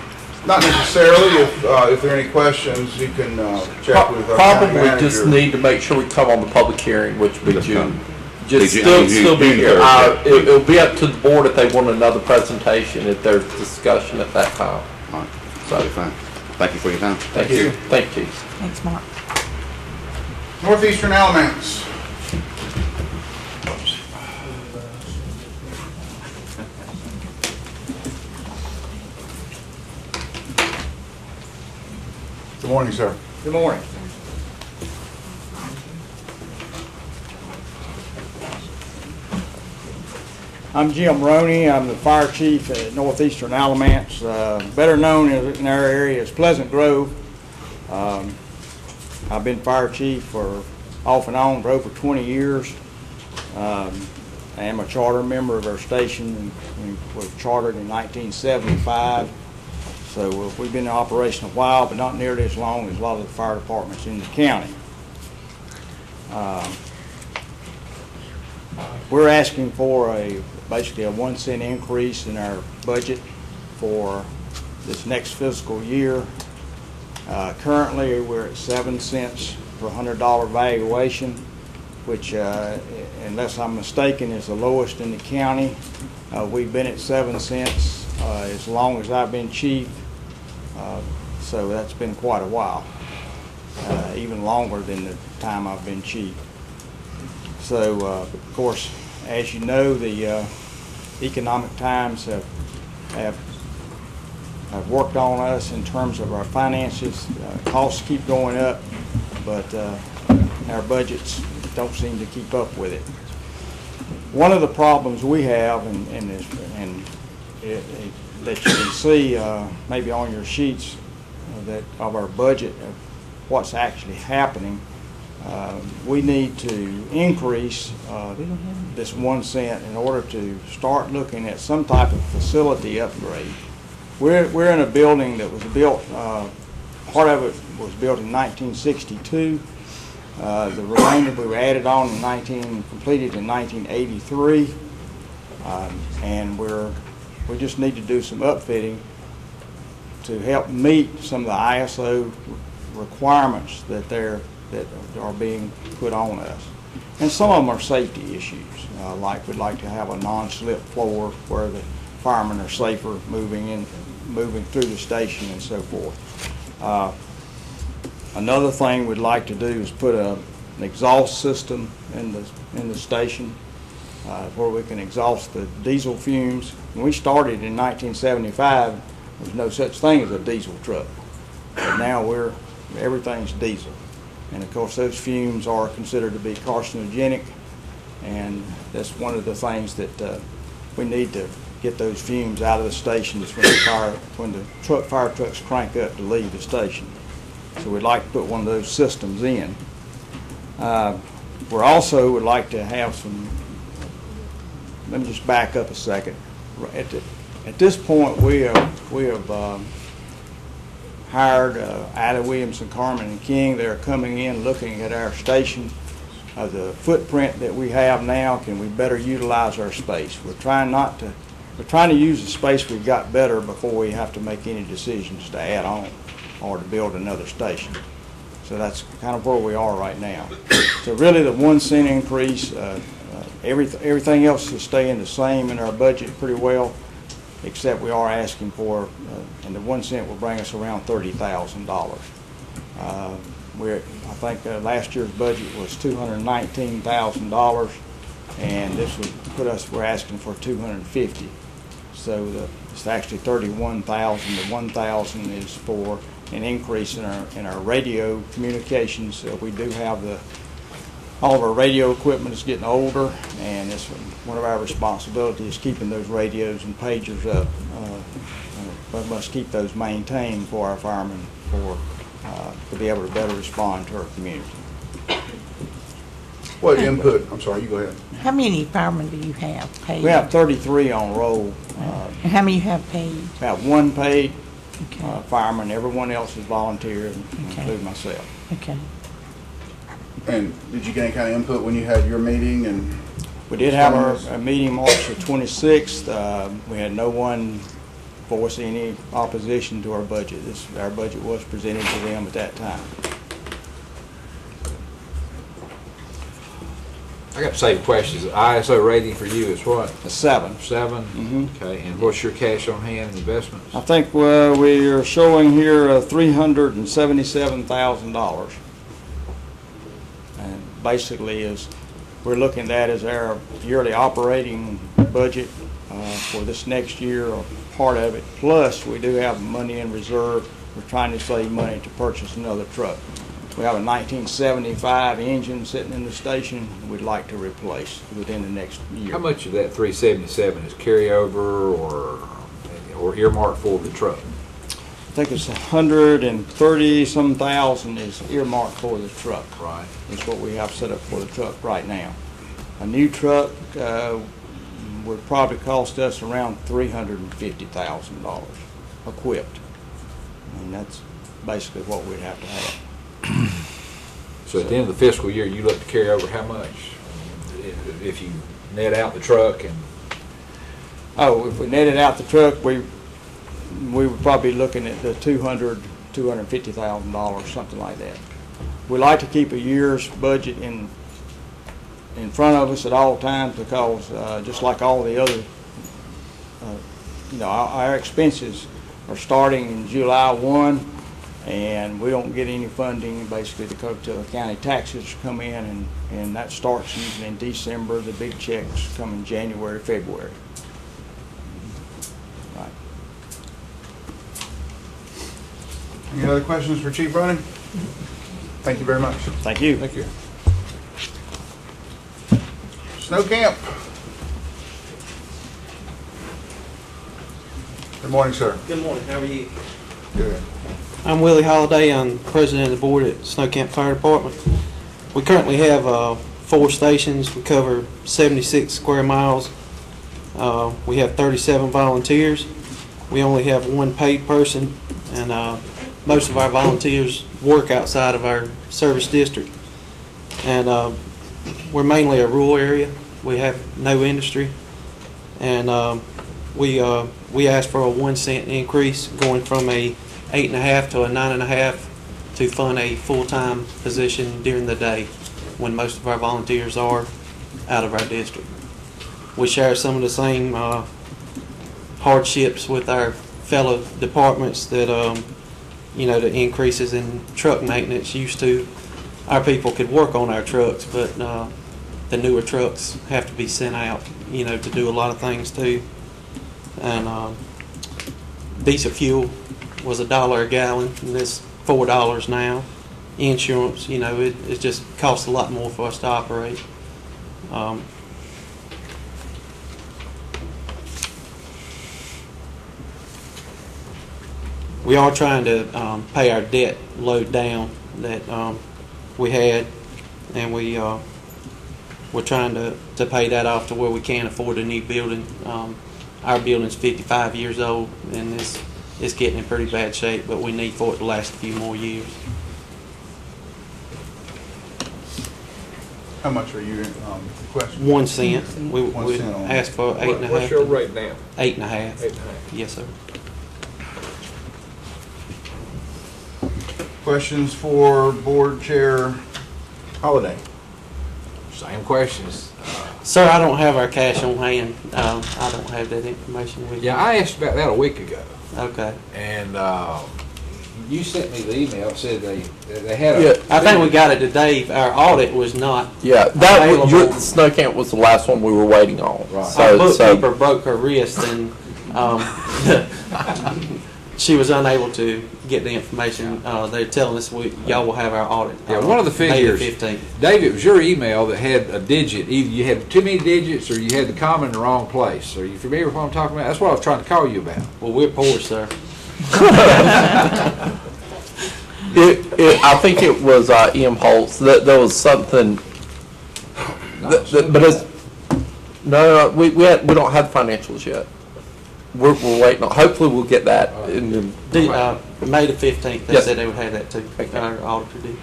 not necessarily. If, uh, if there are any questions, you can, uh, check with our county
Probably just
manager.
need to make sure we come on the public hearing, which will be June. Just
Be June-
still,
June-
still be
June
here.
third,
Uh,
yeah.
it- It'll be up to the board if they want another presentation, if there's discussion at that time.
all right, so fine. Thank you for your time.
Thank you. Thank you.
Thanks, Mark.
Northeastern Alamance. Morning, sir.
Good morning. I'm Jim Roney. I'm the fire chief at Northeastern Alamance, uh, better known in our area as Pleasant Grove. Um, I've been fire chief for, off and on, for over 20 years. Um, I am a charter member of our station. We were chartered in 1975. So uh, we've been in operation a while, but not nearly as long as a lot of the fire departments in the county. Um, We're asking for a, basically a one cent increase in our budget for this next fiscal year. Uh, Currently, we're at seven cents per hundred dollar valuation, which, uh, unless I'm mistaken, is the lowest in the county. Uh, We've been at seven cents uh, as long as I've been chief, uh, so that's been quite a while, uh, even longer than the time I've been chief. So, uh, of course, as you know, the uh, economic times have, have, have worked on us in terms of our finances. Uh, Costs keep going up, but uh, our budgets don't seem to keep up with it. One of the problems we have, and, and, and it, it, that you can see, uh, maybe on your sheets, uh, that, of our budget, of what's actually happening, uh, we need to increase, uh, this one cent in order to start looking at some type of facility upgrade. We're, we're in a building that was built, uh, part of it was built in nineteen sixty-two. Uh, The remainder we were added on in 19, completed in 1983. Um, And we're, we just need to do some upfitting to help meet some of the ISO requirements that they're, that are being put on us. And some of them are safety issues, uh, like we'd like to have a non-slip floor where the firemen are safer moving in, moving through the station and so forth. Uh, Another thing we'd like to do is put a, an exhaust system in the, in the station, uh, where we can exhaust the diesel fumes. When we started in nineteen seventy-five, there was no such thing as a diesel truck. But now we're, everything's diesel. And of course, those fumes are considered to be carcinogenic, and that's one of the things that, uh, we need to get those fumes out of the stations when the fire, when the truck, fire trucks crank up to leave the station. So we'd like to put one of those systems in. Uh, We're also would like to have some, let me just back up a second. At, the- at this point, we have, we have um, hired uh, Ida Williamson, Carmen, and King. They're coming in, looking at our station, uh, the footprint that we have now, can we better utilize our space? We're trying not to, we're trying to use the space we've got better before we have to make any decisions to add on or to build another station. So that's kind of where we are right now. So really, the one cent increase, uh, uh, everyth- everything else is staying the same in our budget pretty well, except we are asking for, uh, and the one cent will bring us around thirty thousand dollars. Uh, We're, I think uh, last year's budget was two hundred and this would put us, we're asking for two hundred and fifty. So the, it's actually thirty-one thousand, the one thousand is for an increase in our, in our radio communications. We do have the, all of our radio equipment is getting older, and it's one of our responsibilities, keeping those radios and pagers up. Uh, uh, We must keep those maintained for our firemen, for, uh, to be able to better respond to our community.
What input, I'm sorry, you go ahead.
How many firemen do you have paid?
We have thirty-three on roll. uh,
And how many you have paid?
About one paid uh, fireman, everyone else is volunteer, including myself.
Okay.
And did you get any kind of input when you had your meeting and?
We did have our our meeting March the 26th. Uh, We had no one voice any opposition to our budget. This, our budget was presented to them at that time.
I got the same questions. ISO rating for you is what?
A seven.
Seven?
Mhm.
Okay, and what's your cash on hand and investments?
I think uh, we are showing here uh, $377,000. Basically is, we're looking at that as our yearly operating budget uh, for this next year, or part of it. Plus, we do have money in reserve. We're trying to save money to purchase another truck. We have a 1975 engine sitting in the station we'd like to replace within the next year.
How much of that three seventy-seven is carryover or, or earmarked for the truck?
I think it's a hundred and thirty some thousand is earmarked for the truck.
Right.
Is what we have set up for the truck right now. A new truck, uh, would probably cost us around three hundred and fifty thousand dollars equipped. And that's basically what we'd have to have.
So at the end of the fiscal year, you look to carry over how much? If if you net out the truck and,
Oh, if we netted out the truck, we, we were probably looking at the two hundred, two hundred and fifty thousand dollars, something like that. We like to keep a year's budget in, in front of us at all times because, uh, just like all the other uh, you know, our our expenses are starting in July 1, and we don't get any funding basically to the county taxes come in, and, and that starts usually in December. The big checks come in January, February. Right.
Any other questions for Chief Running? Thank you very much.
Thank you.
Thank you.
Snow Camp. Good morning, sir.
Good morning, how are you?
Good.
I'm Willie Holiday, I'm president of the board at Snow Camp Fire Department. We currently have uh, four stations, we cover 76 square miles. Uh, We have 37 volunteers. We only have one paid person, and uh, most of our volunteers work outside of our service district. And uh, we're mainly a rural area, we have no industry, and um, we, uh, we asked for a one cent increase, going from a eight and a half to a nine and a half to fund a full-time position during the day, when most of our volunteers are out of our district. We share some of the same, uh, hardships with our fellow departments that, um, you know, the increases in truck maintenance used to, our people could work on our trucks, but, uh, the newer trucks have to be sent out, you know, to do a lot of things too. And, um, diesel fuel was a dollar a gallon, and it's four dollars now. Insurance, you know, it, it just costs a lot more for us to operate. Um, we are trying to um, pay our debt load down that um, we had, and we uh, we're trying to, to pay that off to where we can afford a new building. Um, our building's 55 years old, and it's it's getting in pretty bad shape, but we need for it to last a few more years.
How much are you um, requesting?
One cent. We,
One
we
cent on-
asked for eight and a half.
What's your rate now?
Eight and a half.
Eight and a half.
Yes, sir.
Questions for Board Chair Holiday?
Same questions.
Sir, I don't have our cash on hand. Um, I don't have that information with me.
Yeah, I asked about that a week ago.
Okay.
And uh, you sent me the email, it said they, they had a.
Yeah, I think we got it today. Our audit was not
Yeah, that, was- your,
available.
the snow camp was the last one we were waiting on.
Our
So, so,
bookkeeper broke her wrist and um, she was unable to get the information. Uh, they're telling us we, y'all will have our audit.
Yeah,
uh,
one of the
May
figures,
15th.
Dave, it was your email that had a digit, either you had too many digits or you had the comma in the wrong place. Are you familiar with what I'm talking about? That's what I was trying to call you about.
Well, we're poor, sir.
it, it, I think it was uh, EM Holt's, that there was something, that- that- but it's, no, no, we, we, had- we don't have financials yet. We're, we're waiting on, hopefully we'll get that in the.
The, uh, May the 15th, they
Yes.
said they would have that too. Our auditor did.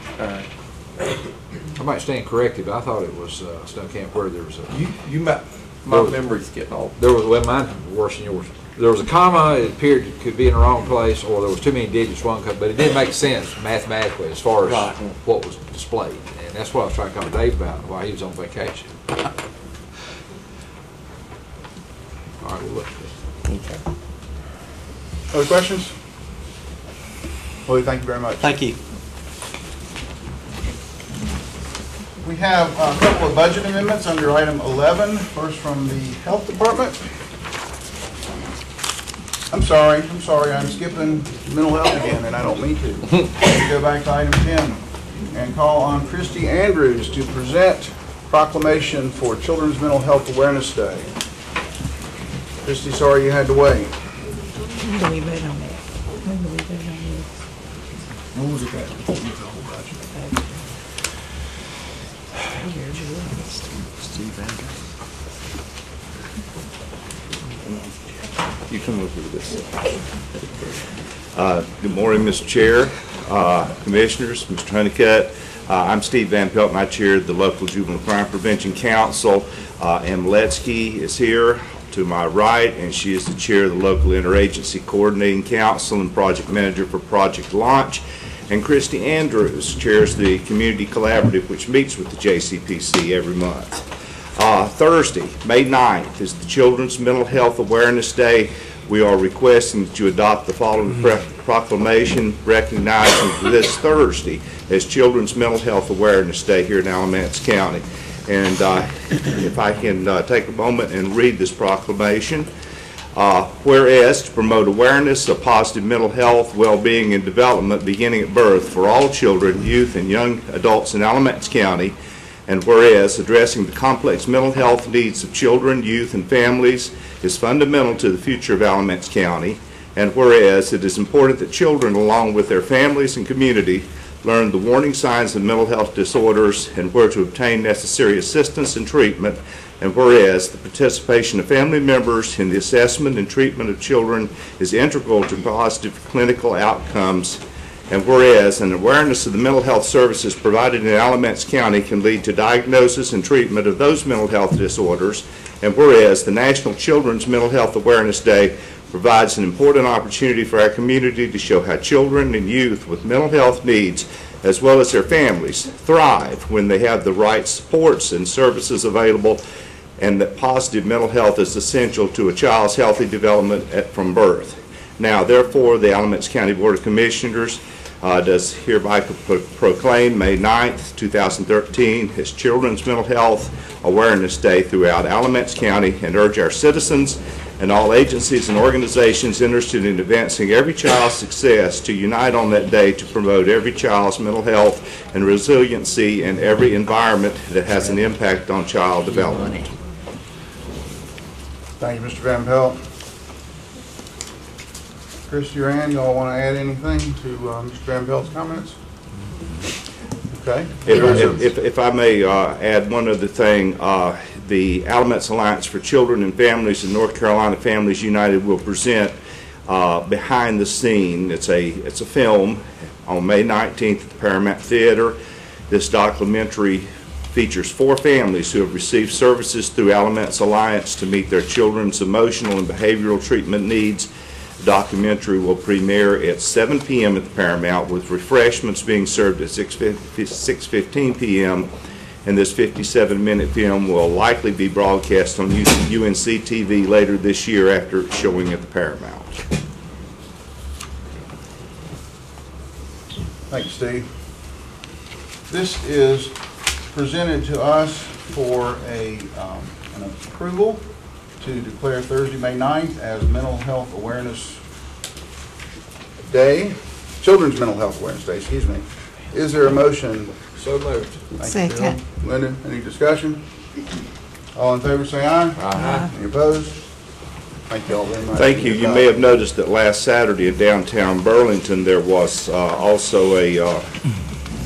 I might stand corrected, but I thought it was uh, Snow Camp where there was a.
You, you might, my
There was-
memory's getting old.
There was, well, mine worse than yours. There was a comma, it appeared it could be in the wrong place, or there was too many digits, one, co- but it didn't make sense mathematically as far as
Right.
what was displayed. And that's what I was trying to call Dave about while he was on vacation. All right, well, look.
Other questions? Willie, thank you very much.
Thank you.
We have a couple of budget amendments under item 11. First from the Health Department. I'm sorry, I'm sorry, I'm skipping mental health again, and I don't mean to. Let me Go back to item 10 and call on Christy Andrews to present proclamation for Children's Mental Health Awareness Day. Christy, sorry you had to wait.
Vote on vote on
was it
list.
Steve.
You come over to this. Uh, Good morning, Mr. Chair, uh, Commissioners, Mr. Honeycutt. Uh, I'm Steve Van Pelt, and I chair the local Juvenile Crime Prevention Council. Uh, Em Letsky is here to my right, and she is the chair of the local interagency coordinating council and project manager for Project Launch. And Christy Andrews chairs the community collaborative, which meets with the JCPC every month. Uh, Thursday, May 9th, is the Children's Mental Health Awareness Day. We are requesting that you adopt the following pro- proclamation recognizing this Thursday as Children's Mental Health Awareness Day here in Alamance County. And uh, if I can uh, take a moment and read this proclamation. Uh, Whereas to promote awareness of positive mental health, well-being, and development beginning at birth for all children, youth, and young adults in Alamance County, and whereas addressing the complex mental health needs of children, youth, and families is fundamental to the future of Alamance County, and whereas it is important that children, along with their families and community, learn the warning signs of mental health disorders and where to obtain necessary assistance and treatment, and whereas the participation of family members in the assessment and treatment of children is integral to positive clinical outcomes, and whereas an awareness of the mental health services provided in Alamance County can lead to diagnosis and treatment of those mental health disorders, and whereas the National Children's Mental Health Awareness Day provides an important opportunity for our community to show how children and youth with mental health needs, as well as their families, thrive when they have the right supports and services available, and that positive mental health is essential to a child's healthy development at, from birth. Now, therefore, the Alamance County Board of Commissioners uh, does hereby pro- proclaim May 9th, 2013 as Children's Mental Health Awareness Day throughout Alamance County and urge our citizens and all agencies and organizations interested in advancing every child's success to unite on that day to promote every child's mental health and resiliency in every environment that has an impact on child development.
Thank you, Mr. Van Pelt. Chris Duran, y'all want to add anything to uh, Mr. Pelt's comments? Okay.
If- If, if- if I may uh, add one other thing, uh, the Alamance Alliance for Children and Families and North Carolina Families United will present uh, Behind the Scene. It's a, it's a film on May 19th at the Paramount Theater. This documentary features four families who have received services through Alamance Alliance to meet their children's emotional and behavioral treatment needs. The documentary will premiere at 7 p.m. at the Paramount with refreshments being served at 6:15 p.m. And this 57-minute film will likely be broadcast on UNC TV later this year after showing at the Paramount.
Thank you, Steve. This is presented to us for a, um, an approval to declare Thursday, May 9th as Mental Health Awareness Day, Children's Mental Health Awareness Day, excuse me. Is there a motion?
So moved.
Thank you, Bill.
Second.
Linda, any discussion? All in favor, say aye.
Aye.
Any opposed? Thank you all very much.
Thank you. You may have noticed that last Saturday in downtown Burlington, there was uh, also a, uh,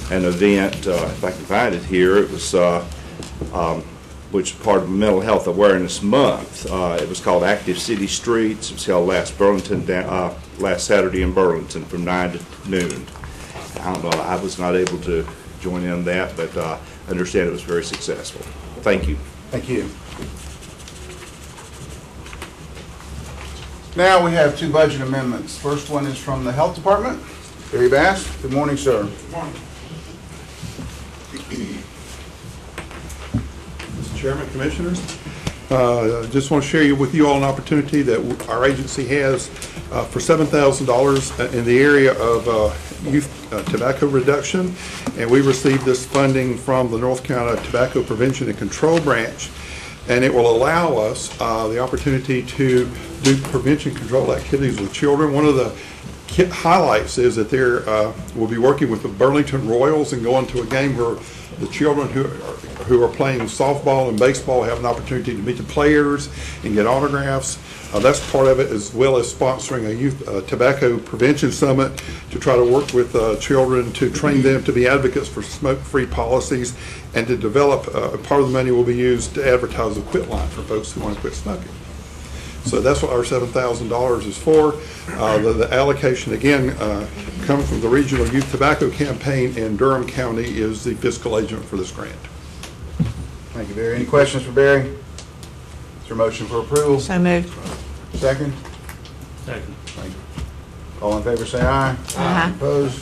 an event, uh, if I can find it here, it was, uh, um, which is part of Mental Health Awareness Month. Uh, It was called Active City Streets. It was held last Burlington, uh, last Saturday in Burlington from nine to noon. I don't know, I was not able to join in that, but uh, I understand it was very successful. Thank you.
Thank you. Now we have two budget amendments. First one is from the Health Department. Barry Bass, good morning, sir.
Mr. Chairman, Commissioners, uh, just want to share with you all an opportunity that our agency has uh, for $7,000 in the area of uh, youth uh, tobacco reduction, and we received this funding from the North Carolina Tobacco Prevention and Control Branch, and it will allow us uh, the opportunity to do prevention control activities with children. One of the highlights is that they're, uh, we'll be working with the Burlington Royals and going to a game where the children who are, who are playing softball and baseball have an opportunity to meet the players and get autographs. Uh, that's part of it, as well as sponsoring a youth uh, tobacco prevention summit to try to work with uh, children to train them to be advocates for smoke-free policies and to develop, uh, part of the money will be used to advertise the quit line for folks who want to quit smoking. So that's what our seven thousand dollars is for. Uh, The the allocation, again, uh, comes from the Regional Youth Tobacco Campaign, and Durham County is the fiscal agent for this grant.
Thank you, Barry. Any questions for Barry? Is there a motion for approval?
So moved.
Second?
Second.
Thank you. All in favor, say aye.
Aye.
Opposed?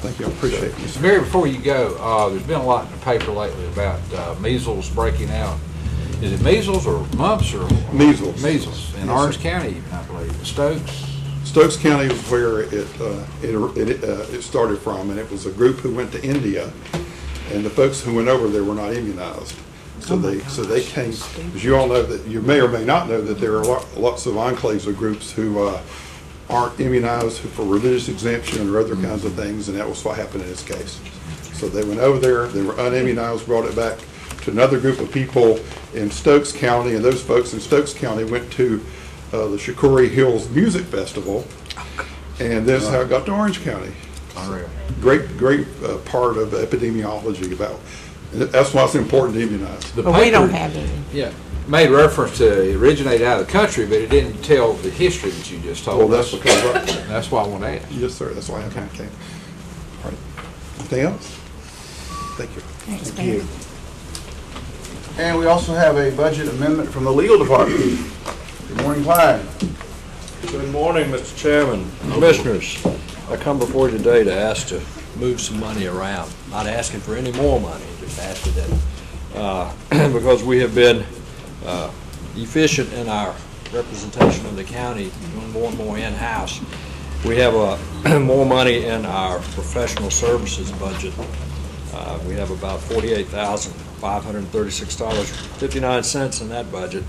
Thank you, I appreciate it.
Mr. Mayor, before you go, uh, there's been a lot in the paper lately about uh, measles breaking out is it measles or mumps or?
Measles.
Measles, in
Yes,
Orange
sir.
County, even, I believe, Stokes.
Stokes County was where it, uh, it, it, uh, it started from, and it was a group who went to India, and the folks who went over there were not immunized. So they, so they came, as you all know, that you may or may not know that there are lo- lots of enclaves of groups who, uh, aren't immunized for religious exemption or other kinds of things, and that was what happened in this case. So they went over there, they were unimmunized, brought it back to another group of people in Stokes County, and those folks in Stokes County went to uh, the Shakori Hills Music Festival, and that's how it got to Orange County. Great, great uh, part of epidemiology about, that's why it's important to immunize.
The
But we don't
paper-
have any.
Yeah, made reference to originate out of the country, but it didn't tell the history that you just told
Well, that's
us.
because I-
That's why I want to ask.
Yes, sir, that's why I have okay. All right. Anything else? Thank you.
Thanks,
Thank you.
ma'am.
And we also have a budget amendment from the legal department. Good morning, Clyde.
Good morning, Mr. Chairman, Commissioners. I come before you today to ask to move some money around, not asking for any more money, just asking that, uh, because we have been uh, efficient in our representation of the county, doing more and more in-house. We have uh, more money in our professional services budget. Uh, We have about $48,536.59 in that budget.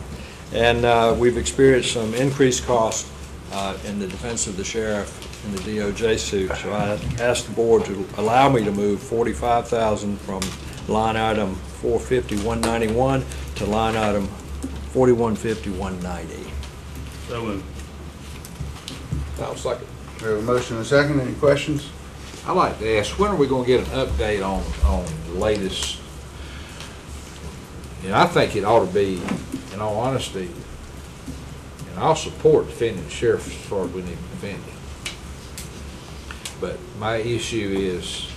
And uh, we've experienced some increased costs uh, in the defense of the sheriff in the DOJ suit. So I asked the board to allow me to move 45000 from line item 450-191 to line item 4150-190.
So moved.
I'll second.
We have a motion and a second. Any questions?
I'd like to ask, when are we going to get an update on, on the latest? And I think it ought to be, in all honesty, and I'll support defending the sheriff as far as we need to defend him. But my issue is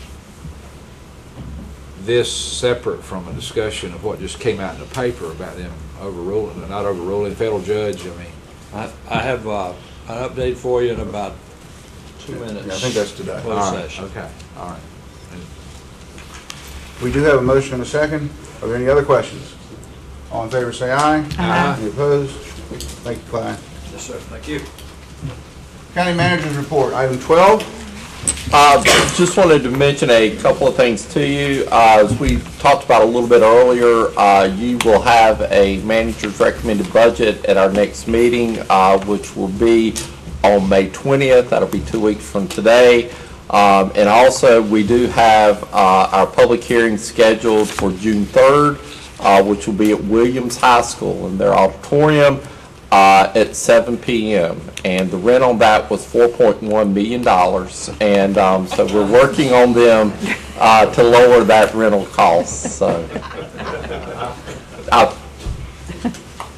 this separate from a discussion of what just came out in the paper about them overruling, or not overruling, federal judge, I mean.
I I have uh, an update for you in about two minutes.
Yeah, I think that's today.
Closed
All right,
session.
Okay, all right.
We do have a motion and a second. Are there any other questions? All in favor, say aye.
Aye.
Any opposed? Thank you, Clyde.
Yes, sir, thank you.
County Manager's Report, item 12.
Uh, Just wanted to mention a couple of things to you. Uh, As we talked about a little bit earlier, uh, you will have a manager's recommended budget at our next meeting, uh, which will be on May 20th. That'll be two weeks from today. Um, And also, we do have uh, our public hearing scheduled for June 3rd, uh, which will be at Williams High School in their auditorium uh, at 7 PM. And the rent on that was $4.1 million. And um, so we're working on them uh, to lower that rental cost, so. I-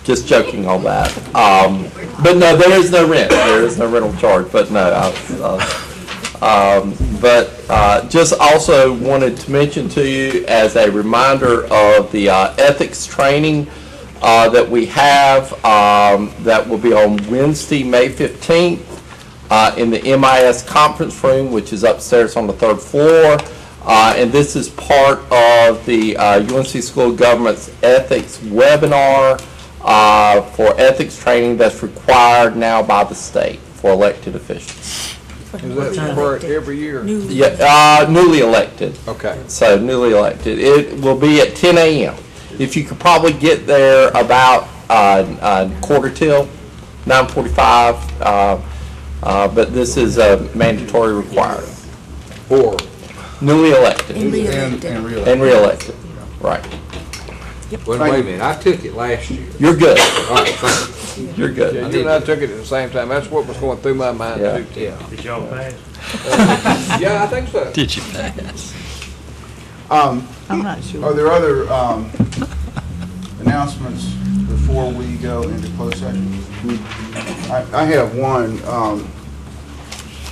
Just joking on that. Um, But no, there is no rent. There is no rental charge, but no. I- uh, um, But uh, just also wanted to mention to you as a reminder of the uh, ethics training uh, that we have um, that will be on Wednesday, May 15th uh, in the MIS conference room, which is upstairs on the third floor. Uh, And this is part of the uh, UNC School of Government's ethics webinar uh, for ethics training that's required now by the state for elected officials.
Is that for every year?
Yeah, uh, newly elected.
Okay.
So newly elected. It will be at 10 a.m. If you could probably get there about uh, uh, quarter till 9:45, uh, uh, but this is a mandatory requirement.
For?
Newly elected.
And re-elected. And re-elected.
And re-elected, right.
Wait, wait a minute, I took it last year.
You're good.
All right, thank you.
You're good.
Yeah, you and I took it at the same time. That's what was going through my mind
Yeah.
too.
Yeah.
Did y'all pass?
Yeah, I think so.
Did you pass?
Um,
I'm not sure.
Are there other um, announcements before we go into closed session? I I have one. Um,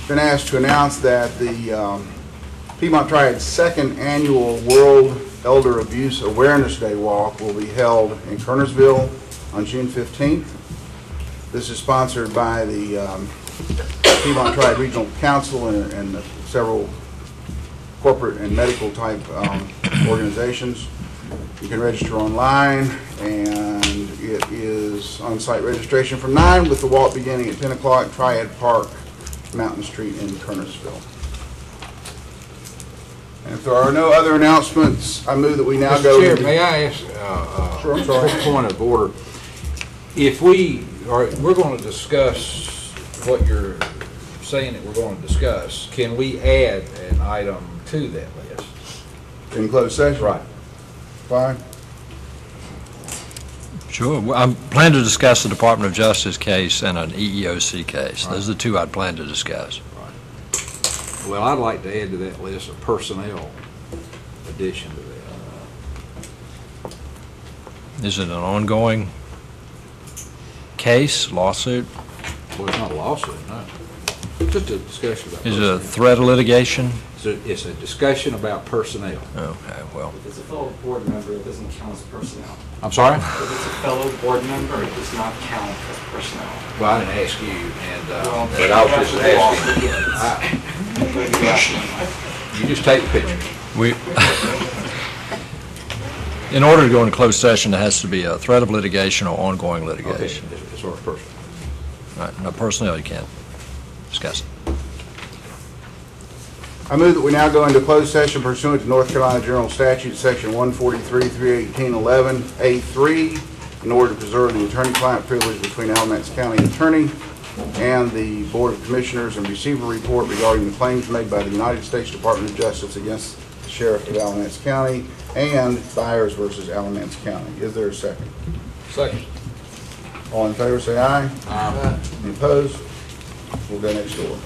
Been asked to announce that the um, Piedmont Triad's second annual World Elder Abuse Awareness Day Walk will be held in Kernersville on June 15th. This is sponsored by the um, Piedmont Triad Regional Council and and several corporate and medical type um, organizations. You can register online, and it is on-site registration from nine with the walk beginning at 10 o'clock, Triad Park, Mountain Street in Kernersville. And if there are no other announcements, I move that we now go.
Mr. Chair,
into-
may I ask, uh, uh,
Sure, I'm sorry.
quick point of order? If we, are, we're going to discuss what you're saying that we're going to discuss, can we add an item to that list?
In closed session?
Right.
Fine.
Sure. Well, I'm planning to discuss the Department of Justice case and an E EEOC case. Those are the two I'd plan to discuss.
Well, I'd like to add to that list a personnel addition to that.
Is it an ongoing case, lawsuit?
Well, it's not a lawsuit, no. Just a discussion about
Is it
personnel.
a threat of litigation?
It's a, it's a discussion about personnel.
Okay, well.
If it's a fellow board member, it doesn't count as personnel.
I'm sorry?
If it's a fellow board member, it does not count as personnel.
Well, I didn't ask you, and,
Well,
uh, but I was just
that's what the law
asking. I- You just take the picture.
We, in order to go into closed session, there has to be a threat of litigation or ongoing litigation.
As as far as personnel.
Right, no personnel, you can't discuss it.
I move that we now go into closed session pursuant to North Carolina General Statute, Section 143, 318, 11A3, in order to preserve the attorney-client privilege between Alamance County Attorney and the Board of Commissioners and receive a report regarding the claims made by the United States Department of Justice against the Sheriff of Alamance County and Byers versus Alamance County. Is there a second?
Second.
All in favor, say aye. Aye. Any opposed? We'll go next door.